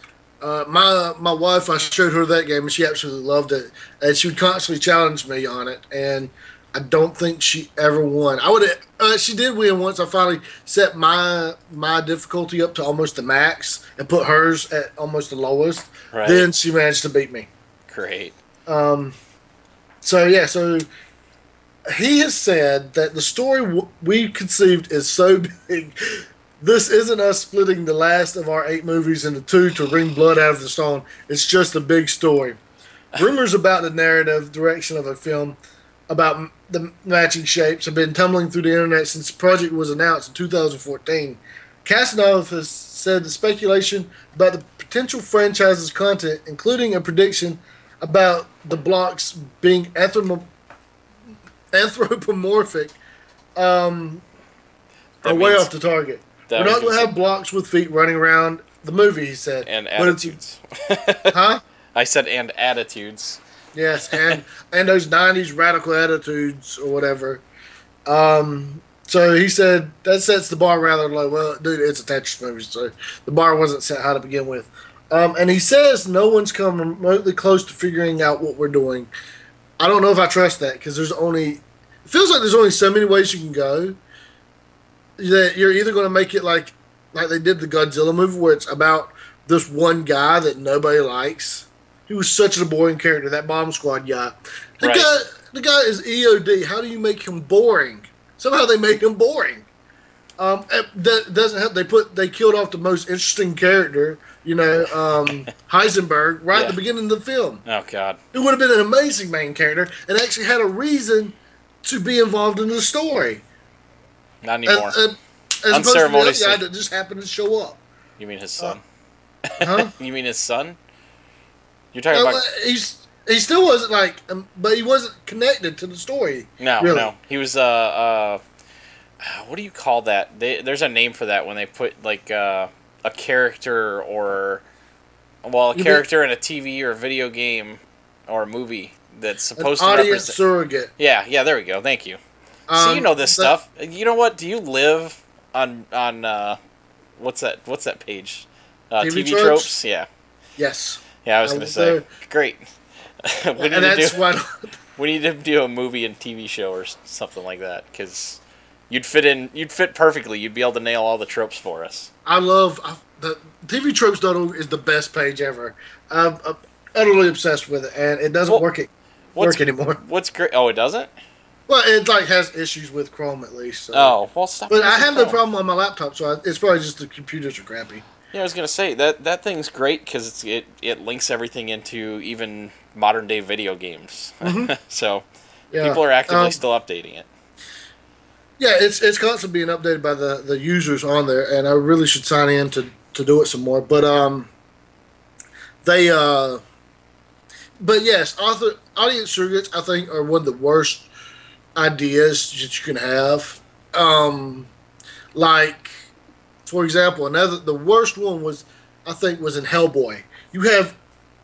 Uh, my my wife, I showed her that game and she absolutely loved it, and she would constantly challenge me on it, and I don't think she ever won. I would, uh, she did win once. I finally set my my difficulty up to almost the max and put hers at almost the lowest. Right. Then she managed to beat me. Great. Um, so yeah, so he has said that the story w- we conceived is so big. This isn't us splitting the last of our eight movies into two to wring blood out of the stone. It's just a big story. Rumors about the narrative direction of a film about the matching shapes have been tumbling through the internet since the project was announced in 2014. Kasanoff has said the speculation about the potential franchise's content, including a prediction about the blocks being anthropomorphic, um, are way means- off the target. That We're not going to have blocks with feet running around the movie, he said. and attitudes. Huh? I said and attitudes. Yes, and and those '90s radical attitudes or whatever. Um, so he said that sets the bar rather low. Well, dude, it's a Tetris movie, so the bar wasn't set high to begin with. Um, and he says no one's come remotely close to figuring out what we're doing. I don't know if I trust that because there's only it feels like there's only so many ways you can go. That you're either going to make it like like they did the Godzilla movie, where it's about this one guy that nobody likes. He was such a boring character, that Bomb Squad guy. The Right. guy, the guy is EOD. How do you make him boring? Somehow they made him boring. Um, that doesn't help. They put they killed off the most interesting character, you know, um, Heisenberg, right at the beginning of the film. Oh God. It would have been an amazing main character and actually had a reason to be involved in the story. Not anymore. uh, as opposed to the Unceremoniously. guy that just happened to show up. you mean his son? Huh? you mean his son? You're talking No, about? uh, he's he still wasn't like, um, but he wasn't connected to the story. No, really. no. He was uh uh. What do you call that? They, there's a name for that when they put like uh, a character or, well, a You mean- character in a TV or video game or a movie that's supposed to audience represent. surrogate. Yeah, yeah. There we go. Thank you. So you Um, know this that- stuff. You know what? Do you live on on uh, what's that? What's that page? Uh, TV TV, tropes? tropes? Yeah, Yes, yeah. I was I gonna say, there. great. we need and to that's do why. we need to do a movie and TV show or something like that because you'd fit in. You'd fit perfectly. You'd be able to nail all the tropes for us. I love I, the TVTropes.org is the best page ever. I'm, I'm utterly obsessed with it, and it doesn't Well, work it work anymore. What's great? Oh, it doesn't. Well, it like has issues with Chrome at least. So. Oh, well, stop. But I have no problem on my laptop, so I, it's probably just the computers are crappy. Yeah, I was gonna say that that thing's great because it it links everything into even modern day video games. so Yeah. people are actively Um, still updating it. Yeah, it's it's constantly being updated by the, the users on there, and I really should sign in to, to do it some more. But um, they uh, but yes, author audience surrogates I think are one of the worst ideas that you can have. Um, like for example, another the worst one was I think was in Hellboy. You have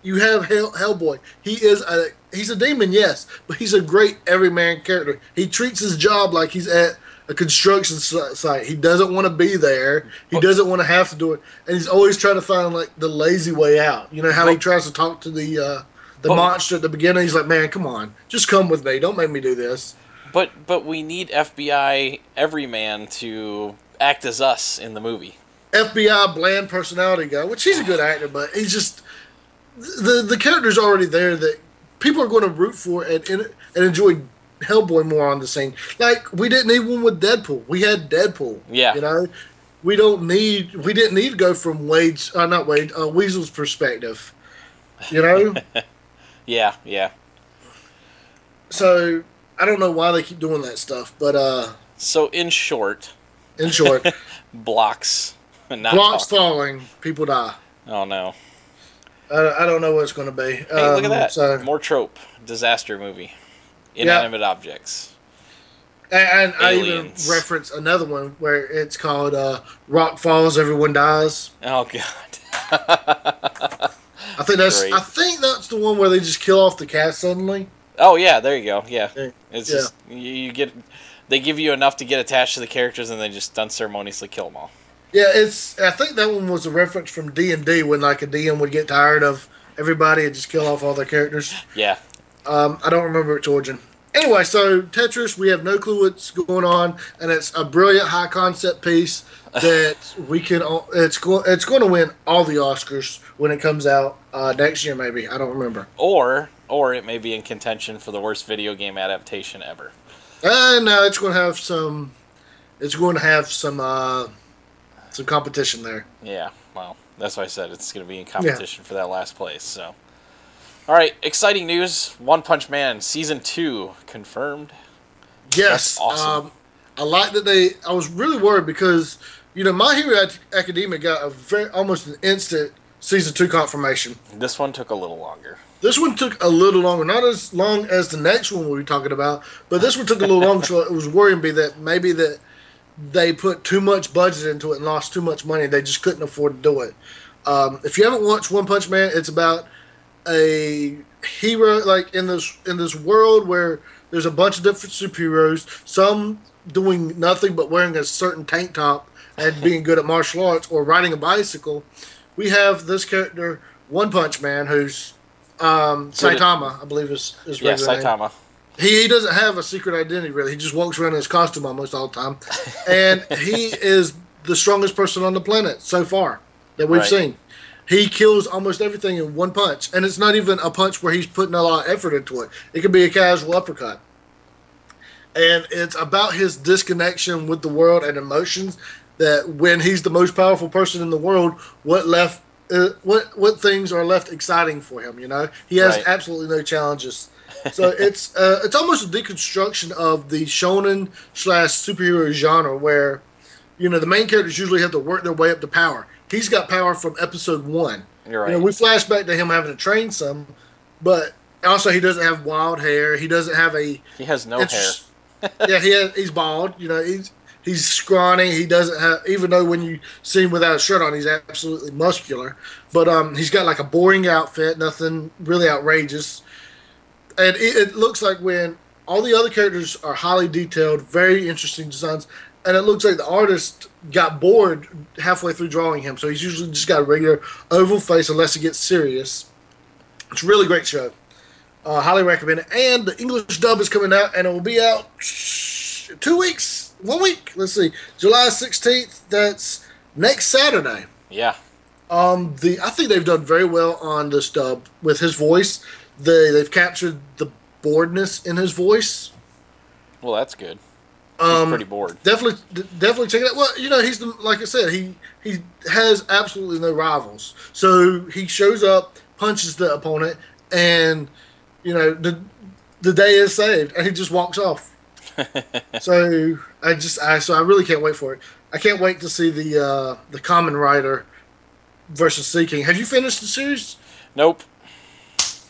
you have Hell, Hellboy. He is a he's a demon, yes, but he's a great everyman character. He treats his job like he's at a construction site. He doesn't want to be there. He doesn't want to have to do it, and he's always trying to find like the lazy way out. You know how he tries to talk to the uh, the monster at the beginning. He's like, "Man, come on, just come with me. Don't make me do this." But but we need FBI everyman to act as us in the movie. FBI bland personality guy, which he's a good actor, but he's just the the character's already there that people are going to root for and and, and enjoy Hellboy more on the scene. Like we didn't need one with Deadpool. We had Deadpool. Yeah. you know, we don't need we didn't need to go from Wade's uh, not Wade uh, Weasel's perspective. You know, Yeah, yeah. so I don't know why they keep doing that stuff, but uh, So in short, in short, blocks. Not blocks talk. falling, people die. Oh no! I, I don't know what it's going to be. Hey, look at Um, that! So, More trope disaster movie. Inanimate objects. And, and I even reference another one where it's called uh, "Rock Falls, Everyone Dies." Oh god. I think that's Great. I think that's the one where they just kill off the cat suddenly. Oh yeah, there you go. Yeah, it's Yeah. just you, you get they give you enough to get attached to the characters, and they just unceremoniously kill them all. Yeah, it's. I think that one was a reference from D and D when like a DM would get tired of everybody and just kill off all their characters. Yeah, Um, I don't remember its origin. Anyway, so Tetris, we have no clue what's going on, and it's a brilliant high concept piece that we can. It's go, it's going to win all the Oscars when it comes out uh, next year, maybe. I don't remember. or or it may be in contention for the worst video game adaptation ever. And uh, it's going to have some. It's going to have some uh, some competition there. Yeah, well, that's why I said it's going to be in competition for that last place. So, all right, exciting news: One Punch Man season two confirmed. Yes, That's awesome. Um, I like that they. I was really worried because you know My Hero Ac- Academia got a very almost an instant season two confirmation. This one took a little longer. This one took a little longer, not as long as the next one we were talking about, but this one took a little longer. So it was worrying me that maybe that they put too much budget into it and lost too much money. They just couldn't afford to do it. Um, if you haven't watched One Punch Man, it's about a hero like in this in this world where there's a bunch of different superheroes, some doing nothing but wearing a certain tank top and being good at martial arts or riding a bicycle. We have this character, One Punch Man, who's um, Saitama, I believe is is Yeah, name. Saitama. he, he doesn't have a secret identity really. He just walks around in his costume almost all the time, and he is the strongest person on the planet so far that we've Right. seen. He kills almost everything in one punch, and it's not even a punch where he's putting a lot of effort into it. It could be a casual uppercut, and it's about his disconnection with the world and emotions. That when he's the most powerful person in the world, what left, uh, what what things are left exciting for him? You know, he has Right. absolutely no challenges. So it's uh, it's almost a deconstruction of the shonen slash superhero genre, where you know the main characters usually have to work their way up to power. He's got power from episode one. You're You know, right. we flash back to him having to train some, but also he doesn't have wild hair. He doesn't have a he has no hair. yeah, he has, he's bald. You know, he's he's scrawny. He doesn't have even though when you see him without a shirt on, he's absolutely muscular. But um, he's got like a boring outfit, nothing really outrageous, and it, it looks like when all the other characters are highly detailed, very interesting designs, and it looks like the artist got bored halfway through drawing him, so he's usually just got a regular oval face unless he gets serious. It's a really great show. Uh, highly recommend it. And the English dub is coming out, and it will be out two weeks, one week. Let's see, July sixteenth. That's next Saturday. Yeah. Um, the I think they've done very well on this dub with his voice. They they've captured the boredness in his voice. Well, that's good. He's Um, pretty bored. Definitely, definitely check it out. Well, you know, he's the like I said, he he has absolutely no rivals. So he shows up, punches the opponent, and you know the the day is saved, and he just walks off. so I just I so I really can't wait for it. I can't wait to see the uh, the Mumen Rider versus Sea King. Have you finished the series? Nope.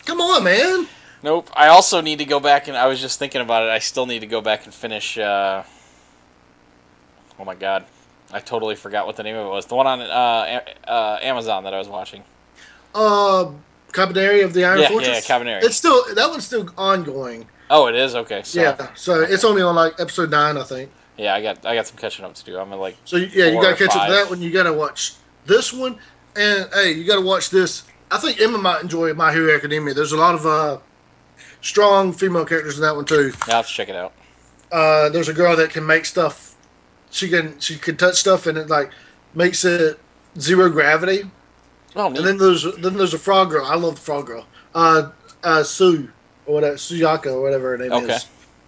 Come on, man. Nope. I also need to go back and I was just thinking about it. I still need to go back and finish. Uh... Oh my god, I totally forgot what the name of it was. The one on uh, uh, Amazon that I was watching. Uh, Kabaneri of the Iron Yeah, Fortress. yeah, Kabaneri. It's still that one's still ongoing. Oh, it is okay. So, Yeah, so it's only on like episode nine, I think. Yeah, I got I got some catching up to do. I'm at like So yeah, you gotta catch up five. to that one. You gotta watch this one, and hey, you gotta watch this. I think Emma might enjoy My Hero Academia. There's a lot of uh, strong female characters in that one too. yeah, let's check it out. Uh, there's a girl that can make stuff. She can she can touch stuff and it like makes it zero gravity. Oh, neat. And then there's then there's a frog girl. I love the frog girl. Uh, uh, Sue or whatever Suyaka or whatever her name Okay. is.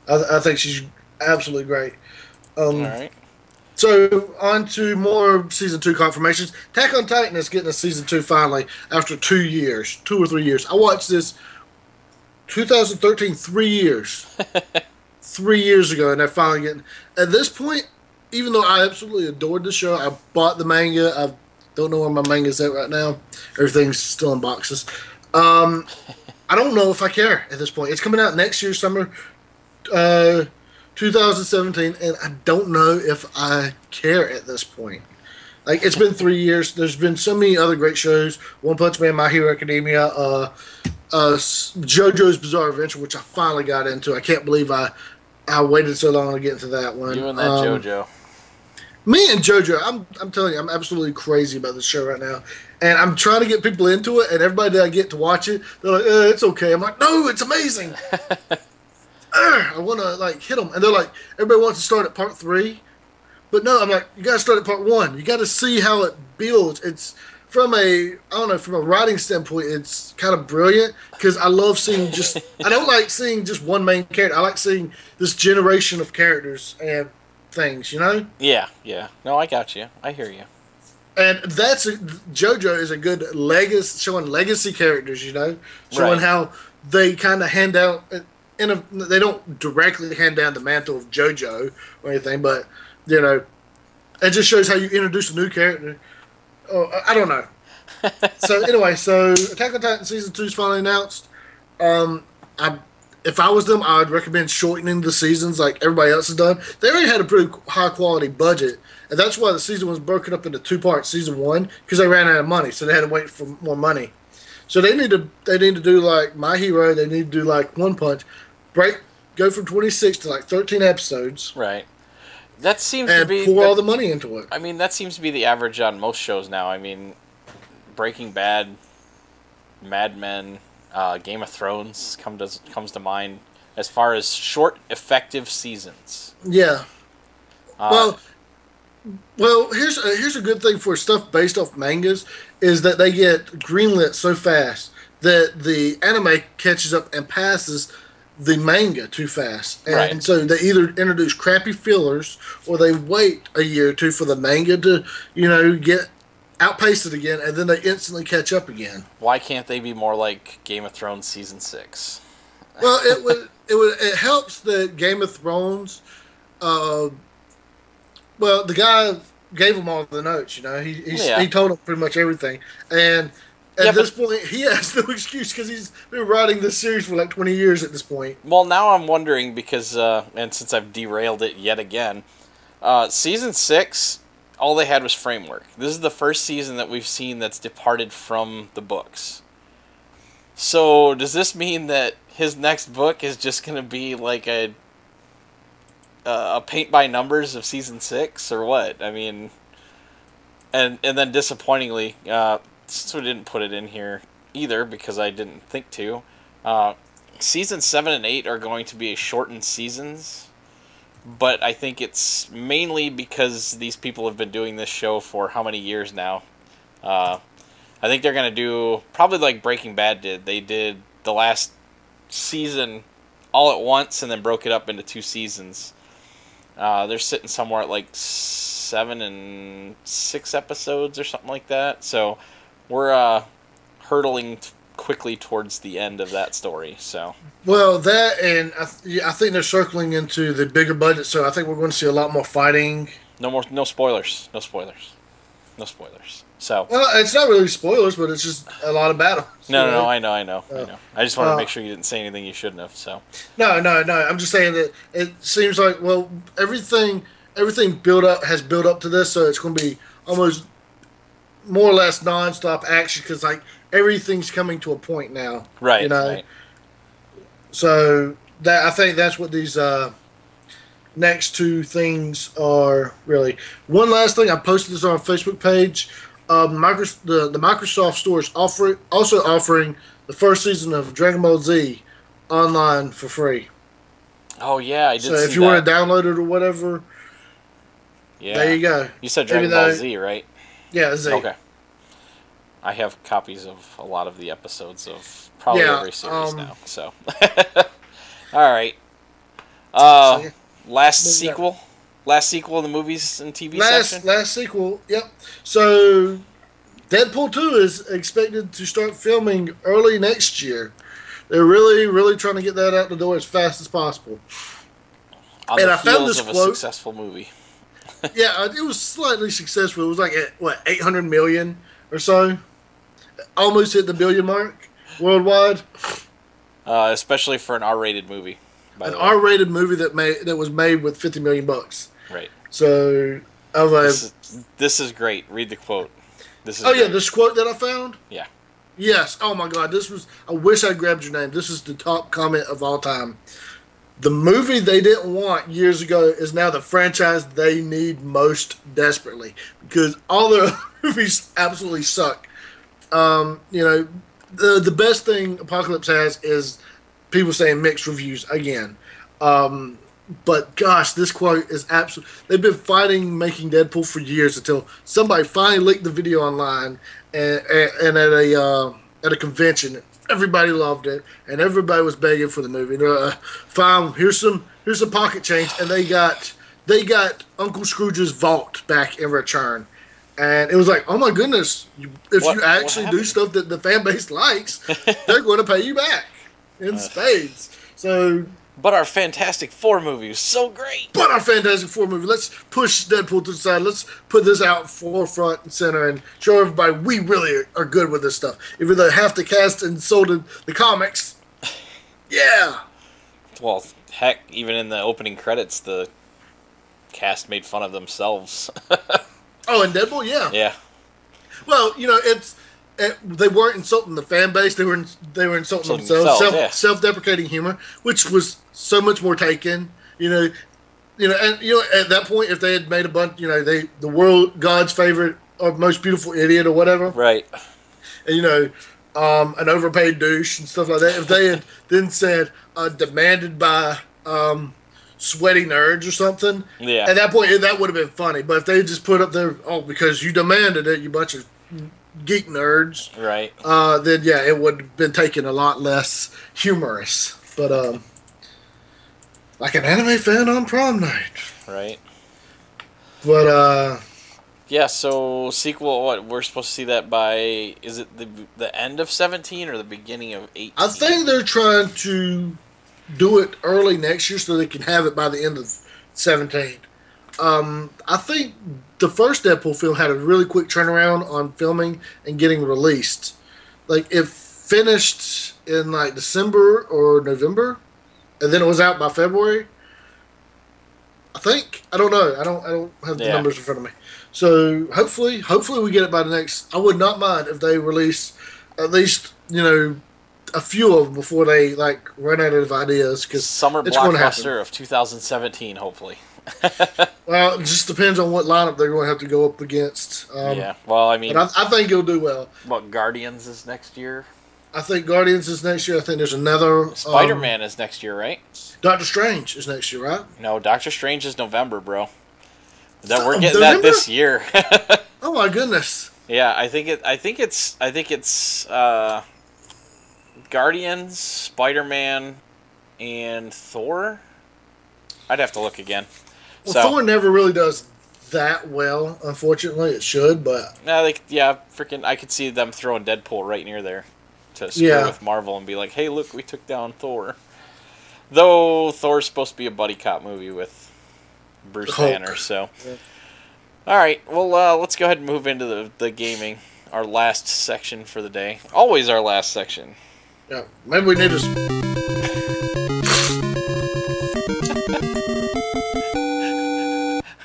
I, I think she's absolutely great. Um, All right. So on to more season two confirmations. Attack on Titan is getting a season two finally after two years, two or three years. I watched this 2013, three years, three years ago, and they're finally getting. At this point, even though I absolutely adored the show, I bought the manga. I don't know where my manga's at right now. Everything's still in boxes. Um, I don't know if I care at this point. It's coming out next year, summer, uh, 2017, and I don't know if I care at this point. Like it's been three years. There's been so many other great shows. One Punch Man, My Hero Academia, uh, uh, JoJo's Bizarre Adventure, which I finally got into. I can't believe I I waited so long to get into that one. You and that Um, JoJo. me and JoJo, I'm I'm telling you, I'm absolutely crazy about this show right now, and I'm trying to get people into it. And everybody that I get to watch it, they're like, uh, "It's okay." I'm like, "No, it's amazing." I want to like hit them, and they're like, "Everybody wants to start at part three, but no." I'm like, "You got to start at part one. You got to see how it builds." It's from a I don't know from a writing standpoint, it's kind of brilliant because I love seeing just I don't like seeing just one main character. I like seeing this generation of characters and things. You know. Yeah, yeah. No, I got you. I hear you. And that's a, JoJo is a good legacy, showing legacy characters. You know, showing Right. how they kind of hand out. In a, they don't directly hand down the mantle of JoJo or anything, but you know, it just shows how you introduce a new character. Oh, I- don't know. so anyway, so Attack on Titan season two is finally announced. Um, I, if I was them, I would recommend shortening the seasons like everybody else has done. They already had a pretty high quality budget, and that's why the season was broken up into two parts. Season one because they ran out of money, so they had to wait for more money. So they need to they need to do like My Hero. They need to do like One Punch, break go from twenty six to like thirteen episodes, Right. That seems to be. pour that- all the money into it. I mean, that seems to be the average on most shows now. I mean, Breaking Bad, Mad Men, uh, Game of Thrones come to, comes to mind. as far as short, effective seasons. Yeah. Uh, well, well, here's a, here's a good thing for stuff based off mangas is that they get greenlit so fast that the anime catches up and passes the manga too fast, and Right. so they either introduce crappy fillers or they wait a year or two for the manga to you know get outpace it again, and then they instantly catch up again. why can't they be more like Game of Thrones season six? Well, it would it would it helps that Game of Thrones. Uh, well, the guy gave him all the notes. You know, he he's, Yeah. he told him pretty much everything, and at Yeah, this point, he has no excuse because he's been writing this series for like twenty years at this point. Well, now I'm wondering because, uh, and since I've derailed it yet again, uh, season six, all they had was framework. This is the first season that we've seen that's departed from the books. So does this mean that his next book is just going to be like a a paint by numbers of season six or what? I mean, and and then disappointingly, uh, so I didn't put it in here either because I didn't think to. Uh, season seven and eight are going to be shortened seasons, but I think it's mainly because these people have been doing this show for how many years now. Uh, I think they're gonna do probably like Breaking Bad did. They did the last season all at once and then broke it up into two seasons. Uh, they're sitting somewhere at like seven and six episodes or something like that. So we're uh, hurtling t- quickly towards the end of that story. So Well, that and I, th- yeah, I think they're circling into the bigger budget, so I think we're going to see a lot more fighting. no more, no spoilers, no spoilers, no spoilers. So Well, it's not really spoilers, but it's just a lot of battles. no, no, know? no, I know, I know, I Oh. know. I just wanted to Uh, make sure you didn't say anything you shouldn't have. So No, no, no. I'm just saying that it seems like well, everything everything built up has built up to this, so it's going to be almost more or less nonstop action because like everything's coming to a point now. right, You know, right. so that I think that's what these uh, next two things are really. One last thing, I posted this on our Facebook page. Microsoft, the the Microsoft Store is offering also offering the first season of Dragon Ball Z online for free. Oh yeah, I did. So if you that. want to download it or whatever, yeah, there you go. You said Dragon Ball Z, right? Yeah, Z. Okay. I have copies of a lot of the episodes of probably Yeah, every series um, now. So, all right. Uh, So, yeah. last Maybe that- sequel, last sequel in the movies and TV Last section. last sequel. Yep. So Deadpool two is expected to start filming early next year. They're really really trying to get that out the door as fast as possible. on and the I found this of a quote- successful movie. yeah, it was slightly successful. It was like at, what eight hundred million or so, almost hit the billion mark worldwide. Uh, especially for an R-rated movie. An. R-rated movie that made that was made with fifty million bucks. Right. So I was like, This is, this is great. Read the quote. This is oh yeah, this quote that I found. Yeah. Yes. Oh my God, this was. I wish I grabbed your name. This is the top comment of all time. The movie they didn't want years ago is now the franchise they need most desperately because all their movies absolutely suck. Um, you know, the the best thing Apocalypse has is people saying mixed reviews again. Um, but gosh, this quote is absolute. They've been fighting making Deadpool for years until somebody finally leaked the video online, and and, and at a uh, at a convention, everybody loved it, and everybody was begging for the movie. Uh, fine, here's some here's some pocket change, and they got they got Uncle Scrooge's vault back in return. And it was like, oh my goodness! You, if What- you actually do stuff that the fan base likes, they're going to pay you back in spades. So But our Fantastic Four movie was so great. but our Fantastic Four movie. Let's push Deadpool to the side. Let's put this out forefront and center and show everybody we really are good with this stuff. Even the half the cast insulted the comics. Yeah. Well, heck, even in the opening credits, the cast made fun of themselves. Oh, and Deadpool, yeah. yeah. Well, you know, it's it, they weren't insulting the fan base. They were they were insulting Insulting themselves. Self yeah. self deprecating humor, which was so much more taken. You know, you know, and you know, at that point, if they had made a bunch, you know, they the world God's favorite or most beautiful idiot or whatever, Right. and you know, um, an overpaid douche and stuff like that. If they had then said uh, demanded by um, sweaty nerds or something, Yeah. at that point that would have been funny. But if they just put up there, oh, because you demanded it, you bunch of geek nerds, Right. uh, then yeah, it would have been taken a lot less humorous. But um, like an anime fan on prom night. Right. But uh, Yeah. So sequel. What we're supposed to see that by? Is it the the end of seventeen or the beginning of eighteen? I think they're trying to do it early next year so they can have it by the end of 17. Um, I think the first Deadpool film had a really quick turnaround on filming and getting released. Like it finished in like December or November, and then it was out by February. I think I don't know. I don't. I don't have the Yeah. numbers in front of me. So hopefully, hopefully we get it by the next. I would not mind if they release at least you know a few of them before they like run out of ideas because Summer it's blockbuster of 2017, hopefully. well, it just depends on what lineup they're going to have to go up against. Um, yeah. Well, I mean, But I, I think it'll do well. what Guardians is next year? I think Guardians is next year. I think there's another um, Spider Man is next year, right? Doctor Strange is next year, right? No, Doctor Strange is November, bro. That we're Oh, getting that this year. Oh my goodness! yeah, I think it. I think it's. I think it's. Uh, Guardians, Spider Man, and Thor. I'd have to look again. Well, so, Thor never really does that well. Unfortunately, it should, but No, like yeah, freaking. I could see them throwing Deadpool right near there to screw Yeah. with Marvel and be like, "Hey, look, we took down Thor." Though Thor's supposed to be a buddy cop movie with Bruce Hulk. Banner, so. Yeah. All right, well, uh, let's go ahead and move into the the gaming, our last section for the day. Always our last section. yeah, maybe we need to.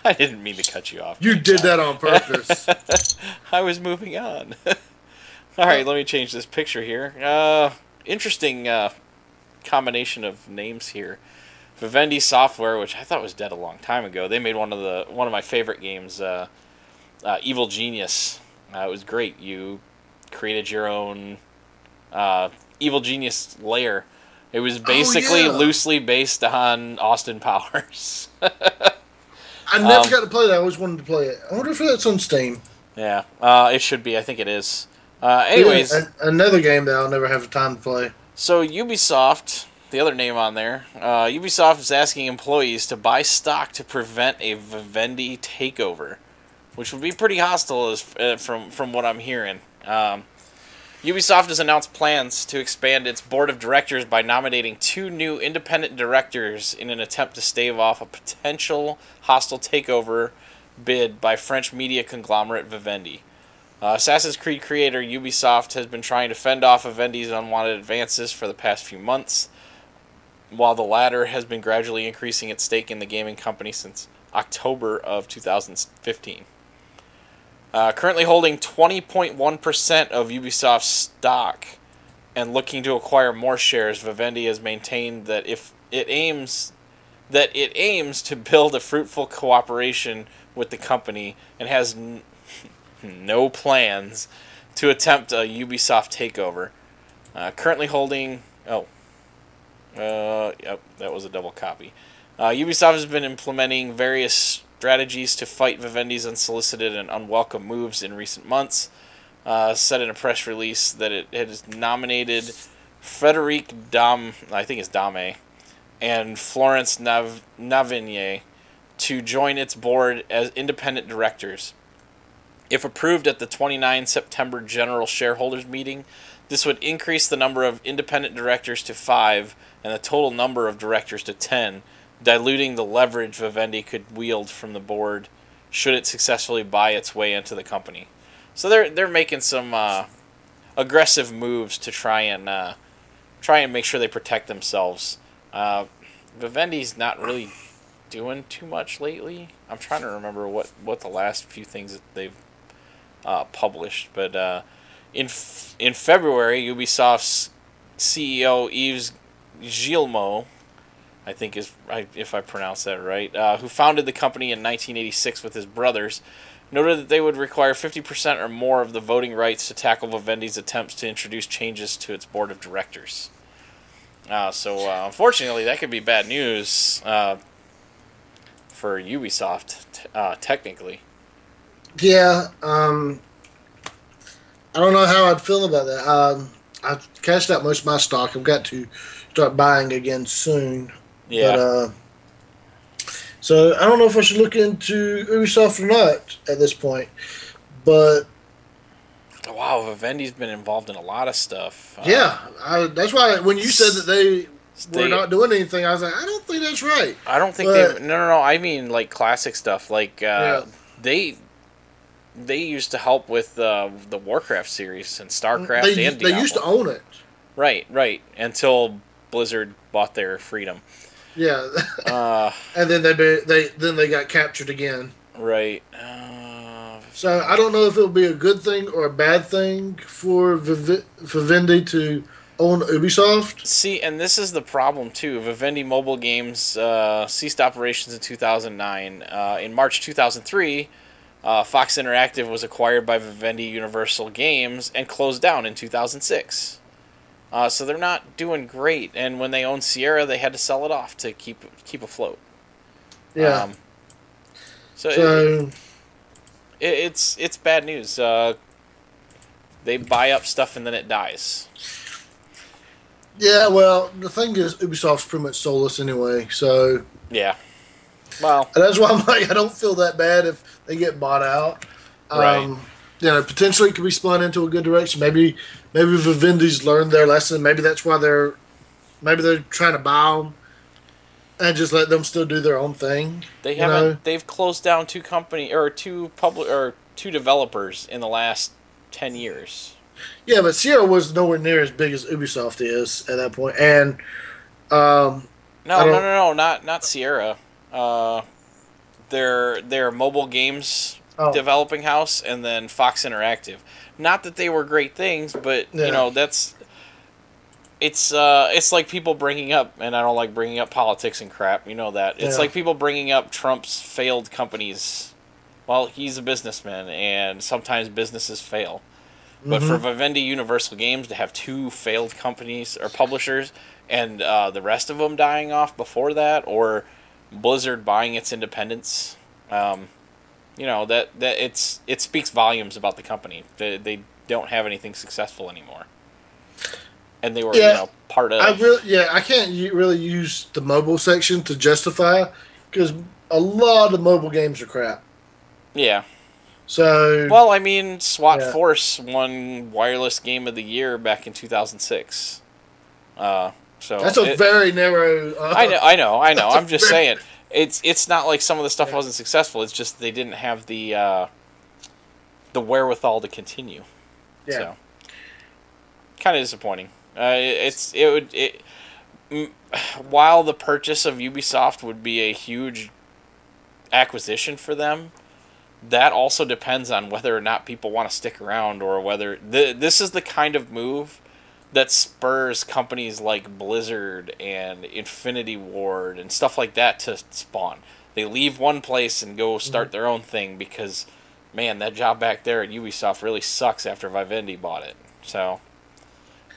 I didn't mean to cut you off. You did that on purpose. I was moving on. All right, let me change this picture here. Uh, interesting uh, combination of names here. Vivendi Software, which I thought was dead a long time ago, they made one of the one of my favorite games, uh, uh, Evil Genius. Uh, it was great. You created your own uh, Evil Genius layer. It was basically yeah. loosely based on Austin Powers. I never Um, got to play that. I always wanted to play it. I wonder if that's on Steam. yeah, uh, it should be. I think it is. Uh, anyways, Yeah, an- another game that I'll never have the time to play. So Ubisoft, the other name on there, uh, Ubisoft is asking employees to buy stock to prevent a Vivendi takeover, which would be pretty hostile as, uh, from from what I'm hearing. Um, Ubisoft has announced plans to expand its board of directors by nominating two new independent directors in an attempt to stave off a potential hostile takeover bid by French media conglomerate Vivendi. Uh, Assassin's Creed creator Ubisoft has been trying to fend off Vivendi's unwanted advances for the past few months, while the latter has been gradually increasing its stake in the gaming company since October of 2015. Uh, currently holding 20.1% of Ubisoft's stock and looking to acquire more shares, Vivendi has maintained that if it aims that it aims to build a fruitful cooperation with the company and has no plans to attempt a Ubisoft takeover. Uh, currently holding. Oh. Uh, yep, that was a double copy. Uh, Ubisoft has been implementing various strategies to fight Vivendi's unsolicited and unwelcome moves in recent months. Uh, said in a press release that it, has nominated Frederic Dam, I think it's Dame, and Florence Nav- Navignier to join its board as independent directors. If approved at the 29 September general shareholders meeting, this would increase the number of independent directors to five and the total number of directors to 10, diluting the leverage Vivendi could wield from the board should it successfully buy its way into the company. So they're they're making some uh, aggressive moves to try and uh, try and make sure they protect themselves. Uh, Vivendi's not really doing too much lately. I'm trying to remember what, what the last few things that they've uh, published, but uh, in f- in February, Ubisoft's CEO Yves Guillemot, I think is if I pronounce that right, uh, who founded the company in 1986 with his brothers, noted that they would require 50% or more of the voting rights to tackle Vivendi's attempts to introduce changes to its board of directors. Uh, so, uh, unfortunately, that could be bad news uh, for Ubisoft, uh, technically. Yeah, um, I don't know how I'd feel about that. Um, I've cashed out most of my stock. I've got to start buying again soon. Yeah. But, uh, so I don't know if I should look into Ubisoft or not at this point. But wow, Vivendi's been involved in a lot of stuff. Uh, yeah, I, that's why when you said that they were they- not doing anything, I was like, I don't think that's right. I don't think But- they. No, no, no. I mean like classic stuff. Like uh, Yeah. they they used to help with uh, the Warcraft series and Starcraft They, and they used to own it. Right, right. Until Blizzard bought their freedom. Yeah, Uh, and then they be- they then they got captured again. right. Uh, So I don't know if it'll be a good thing or a bad thing for Viv- Vivendi to own Ubisoft. see, and this is the problem too. Vivendi Mobile Games uh, ceased operations in 2009. Uh, in March 2003, uh, Fox Interactive was acquired by Vivendi Universal Games and closed down in 2006. Uh, so they're not doing great, and when they owned Sierra, they had to sell it off to keep keep afloat. Yeah. Um, so, it, so it, it's it's bad news. Uh, they buy up stuff and then it dies. yeah, well, the thing is, Ubisoft's pretty much soulless anyway. So Yeah. Well, and that's why I'm like, I don't feel that bad if they get bought out. Um, Right. You know, potentially it could be spun into a good direction. Maybe, maybe Vivendi's learned their lesson. Maybe that's why they're, maybe they're trying to buy them, and just let them still do their own thing. they haven't. know? They've closed down two company or two public or two developers in the last ten years. Yeah, but Sierra was nowhere near as big as Ubisoft is at that point, and um, No, no, no, no, not not Sierra. Uh, their their mobile games oh, developing house and then Fox Interactive. Not that they were great things, but Yeah. you know that's it's uh it's like people bringing up and I don't like bringing up politics and crap. You know that. It's Yeah. like people bringing up Trump's failed companies. Well, he's a businessman and sometimes businesses fail. But for Vivendi Universal Games to have two failed companies or publishers and uh, the rest of them dying off before that, or Blizzard buying its independence, um, you know that that it's it speaks volumes about the company. They, they don't have anything successful anymore, and they were Yeah. you know part of. I really, yeah, I can't really use the mobile section to justify because a lot of mobile games are crap. yeah. So Well, I mean, SWAT Yeah. Force won wireless game of the year back in two thousand six. Uh, so that's a it- very narrow. Uh, I know, I know, I know. I'm just very- saying, it's it's not like some of the stuff Yeah. wasn't successful. It's just they didn't have the uh, the wherewithal to continue. Yeah. So, kind of disappointing. Uh, it- it's it would it. m- While the purchase of Ubisoft would be a huge acquisition for them, that also depends on whether or not people want to stick around or whether th- this is the kind of move that spurs companies like Blizzard and Infinity Ward and stuff like that to spawn. They leave one place and go start mm-hmm. their own thing because, man, that job back there at Ubisoft really sucks after Vivendi bought it. So,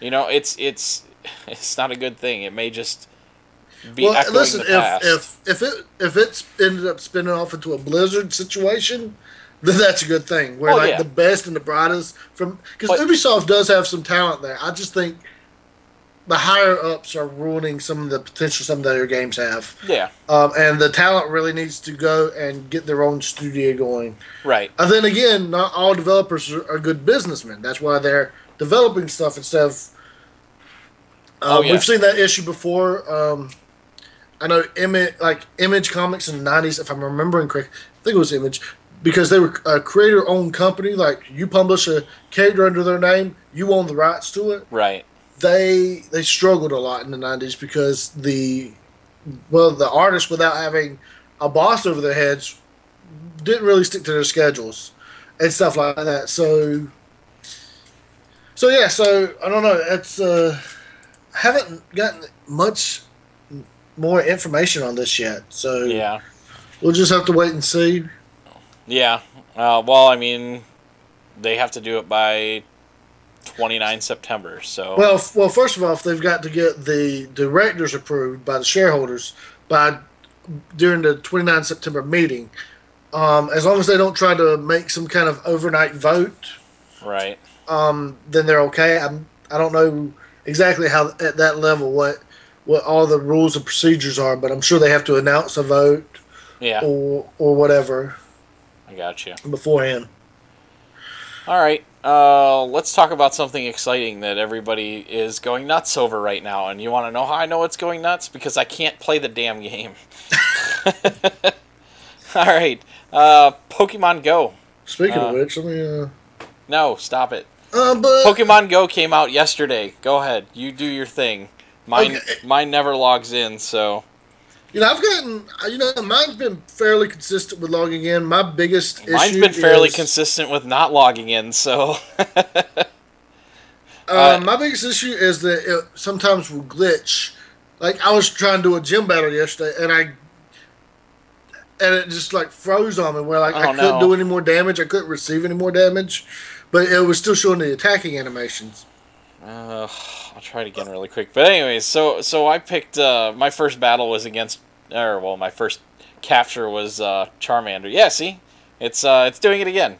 you know, it's it's it's not a good thing. It may just be well, listen, if, if if it if it's ended up spinning off into a Blizzard situation, that's a good thing. Where Oh, like yeah. the best and the brightest from because Ubisoft does have some talent there. I just think the higher ups are ruining some of the potential some of the other games have. yeah, Um, and the talent really needs to go and get their own studio going. right. And then again, not all developers are, are good businessmen. That's why they're developing stuff instead of. Um, Oh, yeah. We've seen that issue before. Um, I know Image, like Image Comics in the '90s, if I'm remembering correct, I think it was Image, because they were a creator-owned company. Like you publish a character under their name, you own the rights to it. Right. They they struggled a lot in the '90s because the well, the artists without having a boss over their heads didn't really stick to their schedules and stuff like that. So, so yeah, so I don't know. It's uh, I haven't gotten much more information on this yet. So Yeah. we'll just have to wait and see. Yeah. Uh, well, I mean, they have to do it by 29 September. So Well, f- well, first of all, if they've got to get the directors approved by the shareholders by during the 29 September meeting, um, as long as they don't try to make some kind of overnight vote, right. um, then they're okay. I'm, I don't know exactly how at that level what what all the rules and procedures are, but I'm sure they have to announce a vote Yeah, or or whatever I got you. beforehand. All right. Uh, let's talk about something exciting that everybody is going nuts over right now. And you want to know how I know it's going nuts? Because I can't play the damn game. All right. Uh, Pokemon Go. Speaking Uh, of which, let me. Uh, No, stop it. uh, but Pokemon Go came out yesterday. Go ahead. You do your thing. Mine, Okay. mine never logs in, so You know, I've gotten, you know, mine's been fairly consistent with logging in. My biggest mine's been fairly is, consistent with not logging in. So Uh, uh, my biggest issue is that it sometimes will glitch. Like I was trying to do a gym battle yesterday, and I and it just like froze on me, where like I Oh, couldn't do any more damage, I couldn't receive any more damage, but it was still showing the attacking animations. Uh, I'll try it again really quick. But anyways, so so I picked uh, my first battle was against, or well, my first capture was uh, Charmander. Yeah, see, it's uh, it's doing it again.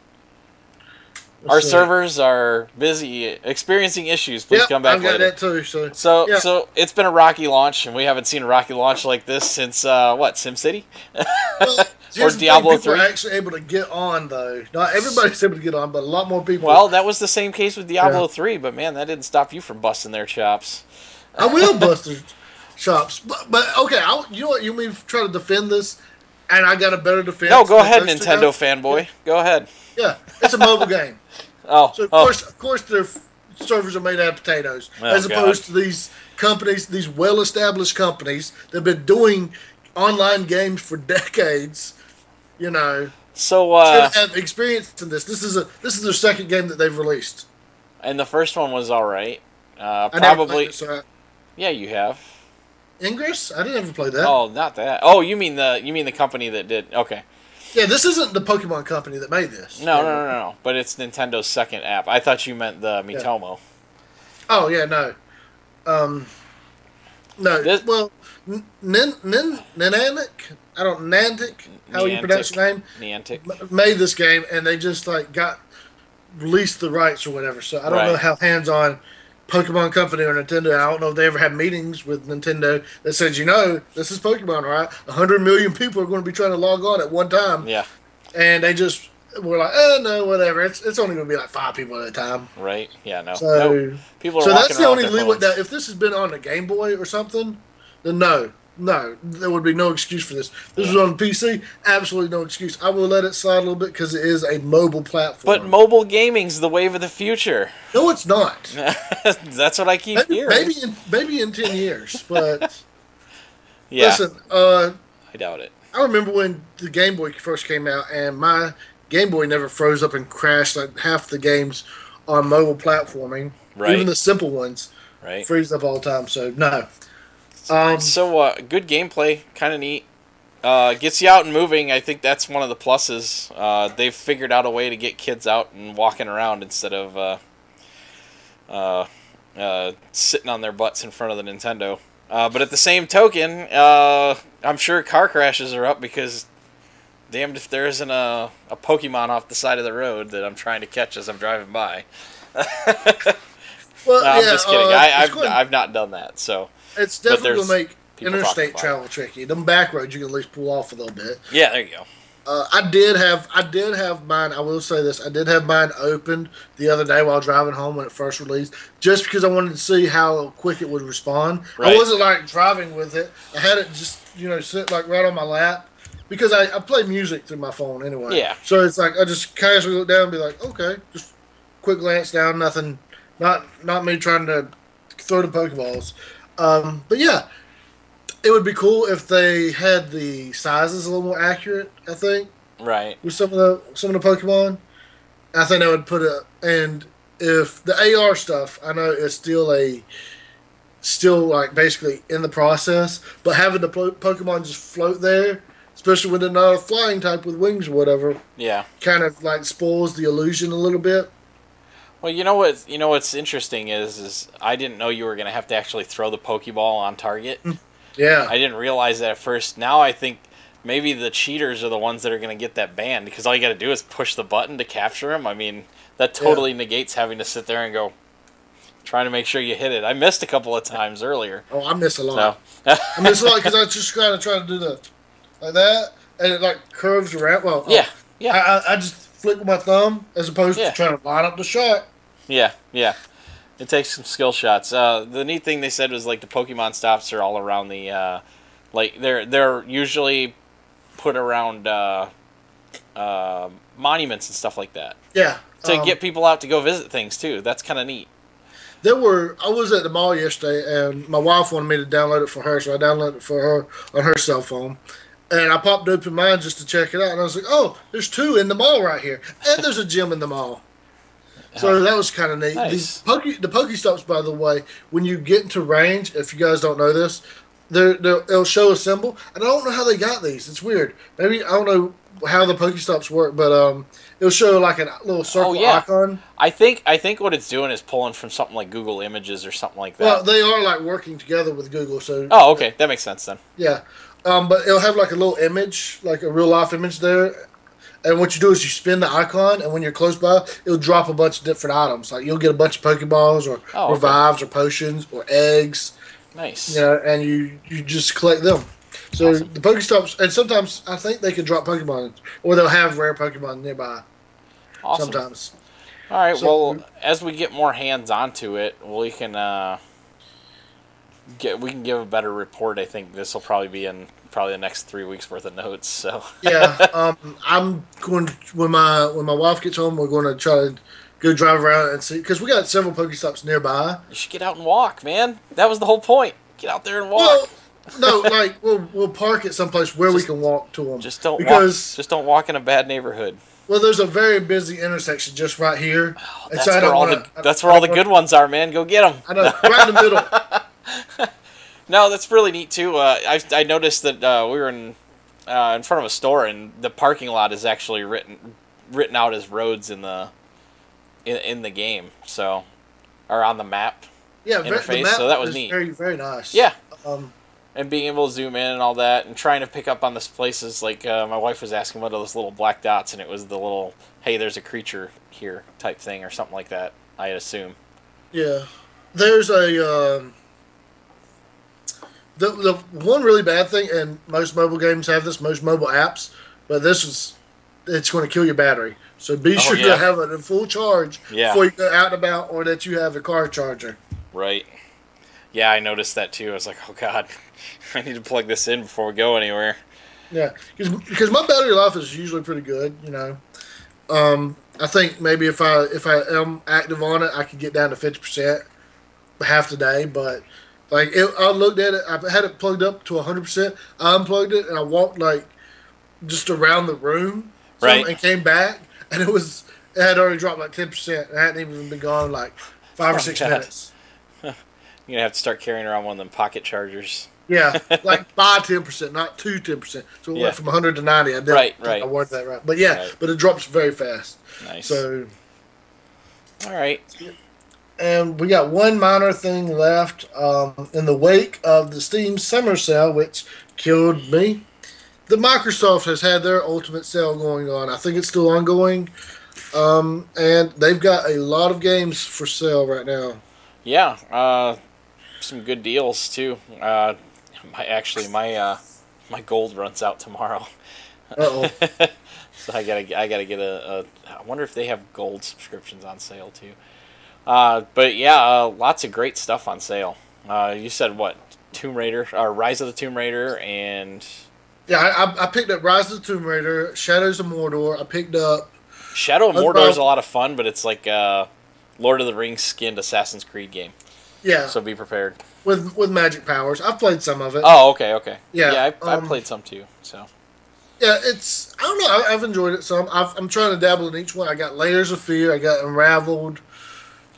Our So- servers are busy experiencing issues. Please Yep, come back I've got later. that too. So So Yeah. so it's been a rocky launch, and we haven't seen a rocky launch like this since uh, what SimCity? Well, here's the thing, Diablo people 3? are actually able to get on though. Not everybody's able to get on, but a lot more people. Well, that was the same case with Diablo Yeah. three, but man, that didn't stop you from busting their chops. I will bust their chops, but, but okay. I, you know what? You mean try to defend this, and I got a better defense. No, go ahead, Nintendo guys? fanboy. Go ahead. Yeah, it's a mobile game, Oh, so of oh, course, of course, their servers are made out of potatoes, Oh, as God. opposed to these companies, these well-established companies that've been doing online games for decades. You know, so uh, should have experience in this. This is a this is their second game that they've released. and the first one was all right. Uh, probably, it, so I- yeah, you have. Ingress. I didn't ever play that. Oh, not that. Oh, you mean the you mean the company that did? Okay. Yeah, this isn't the Pokemon company that made this. No, no, no, no, no. But it's Nintendo's second app. I thought you meant the Miitomo. Oh yeah, no. Um, no. This- well, N- Nin Nin Niantic. I don't Niantic. How you pronounce your name? Niantic. Made this game, and they just like got released the rights or whatever. So I don't know how hands on Pokemon Company or Nintendo. I don't know if they ever had meetings with Nintendo that said, you know, this is Pokemon, right? hundred million people are going to be trying to log on at one time, Yeah. and they just were like, oh no, whatever. It's it's only going to be like five people at a time. Right. Yeah. No. So. no. People are So that's the only leeway. Now, if this has been on a Game Boy or something, then no, no, there would be no excuse for this. This is on PC, absolutely no excuse. I will let it slide a little bit because it is a mobile platform. But mobile gaming's the wave of the future. no, it's not. That's what I keep Maybe, hearing. maybe in maybe in ten years. But yeah. listen, uh, I doubt it. I remember when the Game Boy first came out, and my Game Boy never froze up and crashed like half the games on mobile platforming. Right. Even the simple ones Right. freeze up all the time. So no. Um, So uh, good gameplay, kind of neat. Uh, gets you out and moving. I think that's one of the pluses. Uh, they've figured out a way to get kids out and walking around instead of uh, uh, uh, sitting on their butts in front of the Nintendo. Uh, but at the same token, uh, I'm sure car crashes are up because damned if there isn't a, a Pokemon off the side of the road that I'm trying to catch as I'm driving by. well, No, I'm yeah, just kidding. I, I've, I've not done that. So It's definitely gonna make interstate travel tricky. Them back roads you can at least pull off a little bit. yeah, there you go. Uh, I did have I did have mine. I will say this: I did have mine opened the other day while driving home when it first released, just because I wanted to see how quick it would respond. Right. I wasn't like driving with it. I had it just you know sit like right on my lap because I, I play music through my phone anyway. Yeah. So it's like I just casually look down and be like, okay, just quick glance down, nothing, not not me trying to throw the pokeballs. Um, but yeah, it would be cool if they had the sizes a little more accurate. I think Right. with some of the some of the Pokemon, I think that would put it. And if the AR stuff, I know it's still a still like basically in the process, but having the po- Pokemon just float there, especially when they're not a flying type with wings or whatever. Yeah. Kind of like spoils the illusion a little bit. Well, you know what? You know what's interesting is, is I didn't know you were gonna have to actually throw the Pokeball on target. Yeah. I didn't realize that at first. Now I think maybe the cheaters are the ones that are gonna get that banned because all you got to do is push the button to capture them. I mean, that totally negates having to sit there and go trying to make sure you hit it. I missed a couple of times earlier. oh, I miss a So lot. I miss a lot because I just kind of try to do the like that, and it like curves around. Well, oh. yeah, I, yeah, I, I just flick with my thumb as opposed Yeah. to trying to line up the shot. Yeah, yeah. It takes some skill shots. Uh, the neat thing they said was like the Pokemon stops are all around the, uh, like they're they're usually put around uh, uh, monuments and stuff like that Yeah. to um, get people out to go visit things too. That's kind of neat. There were I was at the mall yesterday, and my wife wanted me to download it for her, so I downloaded it for her on her cell phone. And I popped open mine just to check it out, and I was like, "Oh, there's two in the mall right here, and there's a gym in the mall." So that was kind of neat. Nice. The Poke the Pokestops, by the way, when you get into range, if you guys don't know this, they're, they're, it'll show a symbol, and I don't know how they got these. It's weird. Maybe I don't know how the Pokestops work, but um, it'll show like a little circle Oh, yeah. icon. I think I think what it's doing is pulling from something like Google Images or something like that. Well, they are like working together with Google, so oh, okay, that makes sense then. Yeah, um, but it'll have like a little image, like a real life image there. And what you do is you spin the icon, and when you're close by, it'll drop a bunch of different items. Like you'll get a bunch of Pokeballs, or Oh, okay. revives, or potions, or eggs. Nice. You know, and you you just collect them. So Awesome. the Pokestops, and sometimes I think they can drop Pokemon, or they'll have rare Pokemon nearby. Awesome. Sometimes. All right. So- well, as we get more hands onto it, we can uh, get we can give a better report. I think this will probably be in probably the next three weeks worth of notes. So Yeah, um, I'm going to, when my when my wife gets home, we're going to try to go drive around and see because we got several Pokestops nearby. you should get out and walk, man. That was the whole point. Get out there and walk. Well, no, like we'll we'll park at some place where we can walk to them. just don't because walk. Just don't walk in a bad neighborhood. well, there's a very busy intersection just right here. Oh, That's so where don't all wanna- the that's where all the good ones are, man. Go get them. I know, right in the middle. No, that's really neat too. Uh, I I noticed that uh, we were in uh, in front of a store, and the parking lot is actually written written out as roads in the in, in the game. So, or on the map. Yeah, Interface, so that was neat. Very very nice. Yeah, Um, and being able to zoom in and all that, and trying to pick up on this places like uh, my wife was asking what are those little black dots, and it was the little hey, there's a creature here type thing or something like that. I assume. yeah. There's a um, the the one really bad thing, and most mobile games have this. Most mobile apps, but this is it's going to kill your battery. So be Oh, sure yeah. to have it in full charge Yeah. before you go out and about, or that you have a car charger. Right. Yeah, I noticed that too. I was like, oh god, I need to plug this in before we go anywhere. Yeah, because my battery life is usually pretty good. You know, um, I think maybe if I if I am active on it, I could get down to fifty percent half the day. But like it, I looked at it, I had it plugged up to hundred percent. I unplugged it and I walked like just around the room, Right. and came back, and it was it had already dropped like ten percent. It hadn't even been gone like five Oh, or six God. minutes. You're gonna have to start carrying around one of them pocket chargers. Yeah, like by ten percent, not to ten percent. So it Yeah. went from hundred to ninety. I did, Right, I right. worded that right, but yeah, Right. but it drops very fast. Nice. So, All right. And we got one minor thing left um, in the wake of the Steam Summer Sale, which killed me. The Microsoft has had their Ultimate Sale going on. I think it's still ongoing, um, and they've got a lot of games for sale right now. Yeah. Uh, some good deals too. Uh, my actually my uh, my gold runs out tomorrow. Uh-oh. so I gotta I gotta get a, a. I wonder if they have gold subscriptions on sale too. Uh, but yeah, uh, lots of great stuff on sale. Uh, you said what? Tomb Raider, or Rise of the Tomb Raider, and Yeah, I, I- I picked up Rise of the Tomb Raider, Shadows of Mordor. I picked up Shadow of Mordor is a lot of fun, but it's like uh, Lord of the Rings skinned Assassin's Creed game. yeah So be prepared. with with magic powers. I've played some of it. Oh, okay, okay. Yeah, yeah. I, I um, played some too. So Yeah, it's I don't know. I, I've enjoyed it some. I've, I'm trying to dabble in each one. I got Layers of Fear. I got Unraveled.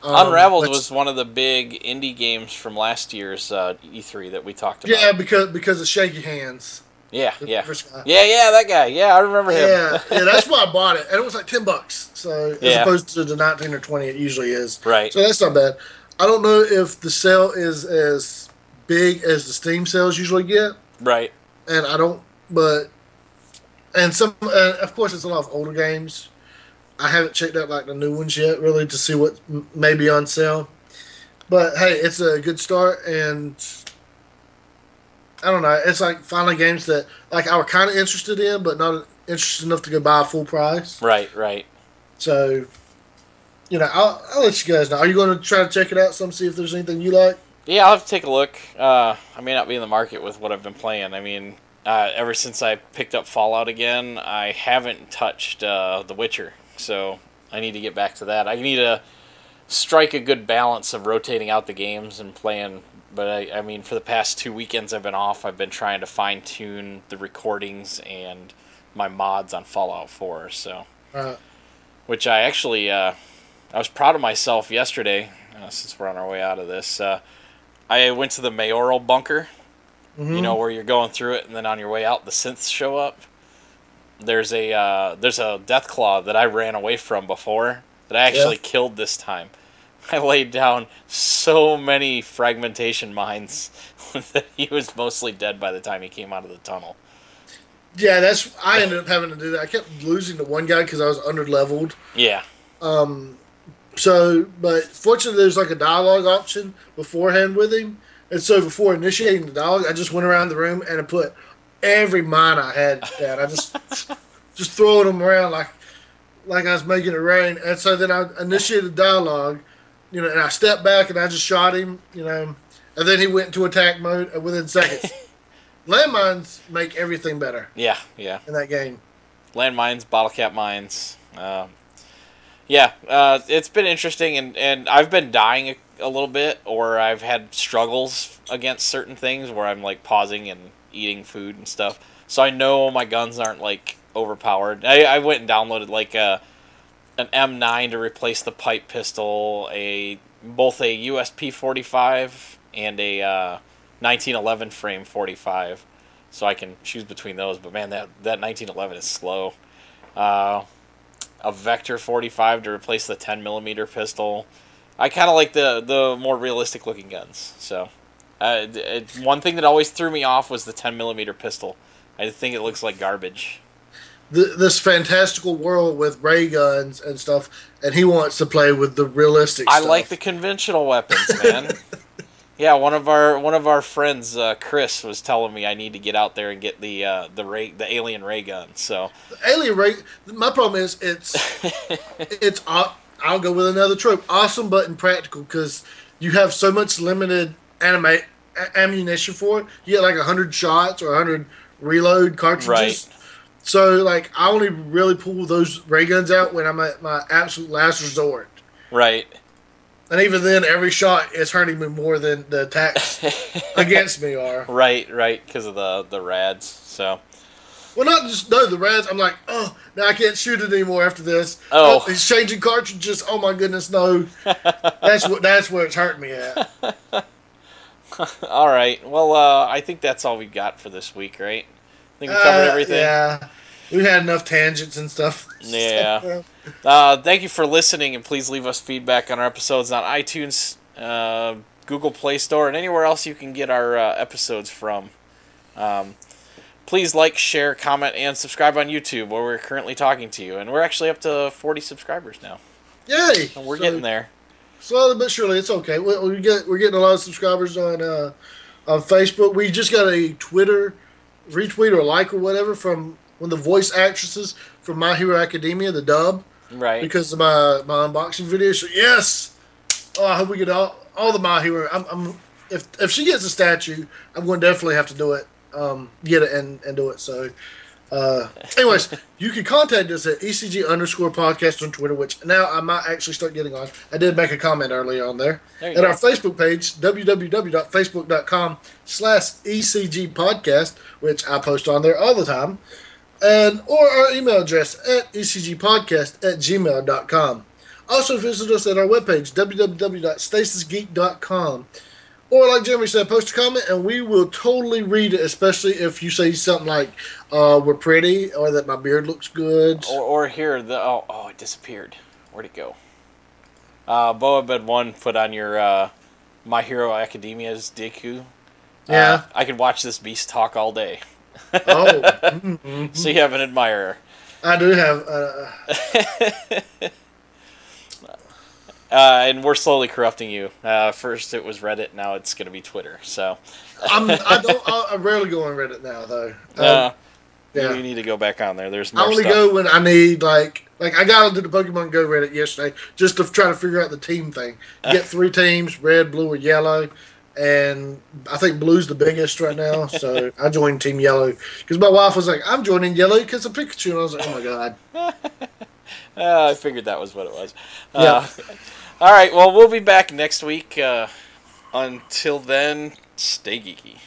Um, Unraveled was one of the big indie games from last year's uh, E3 that we talked about. yeah because because of shaky hands. Yeah, yeah, yeah, yeah. That guy. Yeah, I remember him. Yeah, yeah, that's why I bought it, and it was like ten bucks. So as Yeah. opposed to the nineteen or twenty it usually is. Right. So that's not bad. I don't know if the sale is as big as the Steam sales usually get, Right. and I don't. But and some, uh, of course, it's a lot of older games. I haven't checked out like the new ones yet, really, to see what m- may be on sale. But hey, it's a good start, and I don't know. It's like finally games that like I were kind of interested in, but not interested enough to go buy full price. Right. Right. So, you know, I'll, I'll let you guys know. Are you going to try to check it out? Some see if there's anything you like. Yeah, I'll have to take a look. Uh, I may not be in the market with what I've been playing. I mean, uh, ever since I picked up Fallout again, I haven't touched uh, The Witcher, so I need to get back to that. I need to strike a good balance of rotating out the games and playing. But I, I mean, for the past two weekends I've been off, I've been trying to fine tune the recordings and my mods on Fallout 4. So, Uh, which I actually uh, I was proud of myself yesterday. Uh, since we're on our way out of this, uh, I went to the mayoral bunker. mhm. You know where you're going through it, and then on your way out, the synths show up. There's a uh, there's a Deathclaw that I ran away from before that I actually killed this time. I laid down so many fragmentation mines that he was mostly dead by the time he came out of the tunnel. Yeah, that's. I ended up having to do that. I kept losing to one guy because I was under leveled. Yeah, Um, so, but fortunately, there's like a dialogue option beforehand with him, and so before initiating the dialogue, I just went around the room and I put every mine I had down. I just just throwing them around like like I was making it rain, and so then I initiated dialogue, you know, and I stepped back and I just shot him, you know, and then he went into attack mode within seconds. Landmines make everything better yeah, yeah. in that game. landmines, bottle cap mines. Um, yeah, uh, it's been interesting, and, and I've been dying a, a little bit, or I've had struggles against certain things where I'm like pausing and eating food and stuff. So I know my guns aren't like overpowered. I, I went and downloaded like a an M9 to replace the pipe pistol, a both a USP 45 and a uh, 1911 frame 45 so I can choose between those. But man, that that 1911 is slow. Uh, a Vector 45 to replace the 10 millimeter pistol. I kind of like the the more realistic looking guns. So, uh, it, it- one thing that always threw me off was the 10 millimeter pistol. I think it looks like garbage. th- this fantastical world with ray guns and stuff, and he wants to play with the realistic. I stuff. like the conventional weapons, man. yeah, one of our one of our friends, uh, Chris, was telling me I need to get out there and get the uh, the ray the alien ray gun. So alien ray. My problem is it's it's. I'll go with another trope. Awesome, but impractical because you have so much limited anima- a- ammunition for it. You get like hundred shots or hundred reload cartridges. Right. So like I only really pull those ray guns out when I'm at my absolute last resort. right. And even then, every shot is hurting me more than the attacks against me are. Right, right, because of the the rads. So Well, not just no the rads. I'm like, oh, now I can't shoot it anymore after this. Oh. oh he's changing cartridges. Oh my goodness, no. that's what that's where it's hurting me at. all right. Well, uh, I think that's all we got for this week, right? I think we covered Uh, everything. Yeah, we had enough tangents and stuff. Yeah. Uh, thank you for listening, and please leave us feedback on our episodes on iTunes, uh, Google Play Store, and anywhere else you can get our uh, episodes from. Um, please like, share, comment, and subscribe on YouTube, where we're currently talking to you. And we're actually up to 40 subscribers now. Yay! And we're So, getting there. Slowly but surely. It's okay. We, we get we're getting a lot of subscribers on uh, on Facebook. We just got a Twitter retweet or like or whatever from one of the voice actresses from My Hero Academia, the dub. Right. because of my my unboxing video. So yes, oh, I hope we get all all the My Hero. I'm, I'm if if she gets a statue, I'm going to definitely have to do it. Um, get it and and do it. So. Uh, anyways, you can contact us at ECG underscore podcast on Twitter, which now I might actually start getting on. I did make a comment earlier on there. There And go. our Facebook page, www.facebook.com slash ECG podcast, which I post on there all the time and or our email address at ecgpodcast at gmail.com. Also visit us at our webpage, www.stasisgeek.com, Or like Jeremy said, post a comment and we will totally read it, especially if you say something like uh, "we're pretty" or that my beard looks good. Or, or here the oh oh it disappeared. Where'd it go? Uh, Boa Bed One put on your uh, My Hero Academia's Deku. Yeah. Uh, I could watch this beast talk all day. oh, mhm. So you have an admirer. I do have. Uh, Uh, and we're slowly corrupting you. Uh, first it was Reddit, now it's going to be Twitter. So, I'm, I don't. I, I rarely go on Reddit now, though. Um, uh, yeah. you need to go back on there. There's I only stuff. go when I need like like I got onto the Pokemon Go Reddit yesterday just to try to figure out the team thing. Get three teams: red, blue, or yellow. And I think blue's the biggest right now, so I joined Team Yellow because my wife was like, "I'm joining Yellow because of Pikachu," and I was like, "Oh my god!" Uh, I figured that was what it was. Uh, all right, well, we'll be back next week. Uh, until then, stay geeky.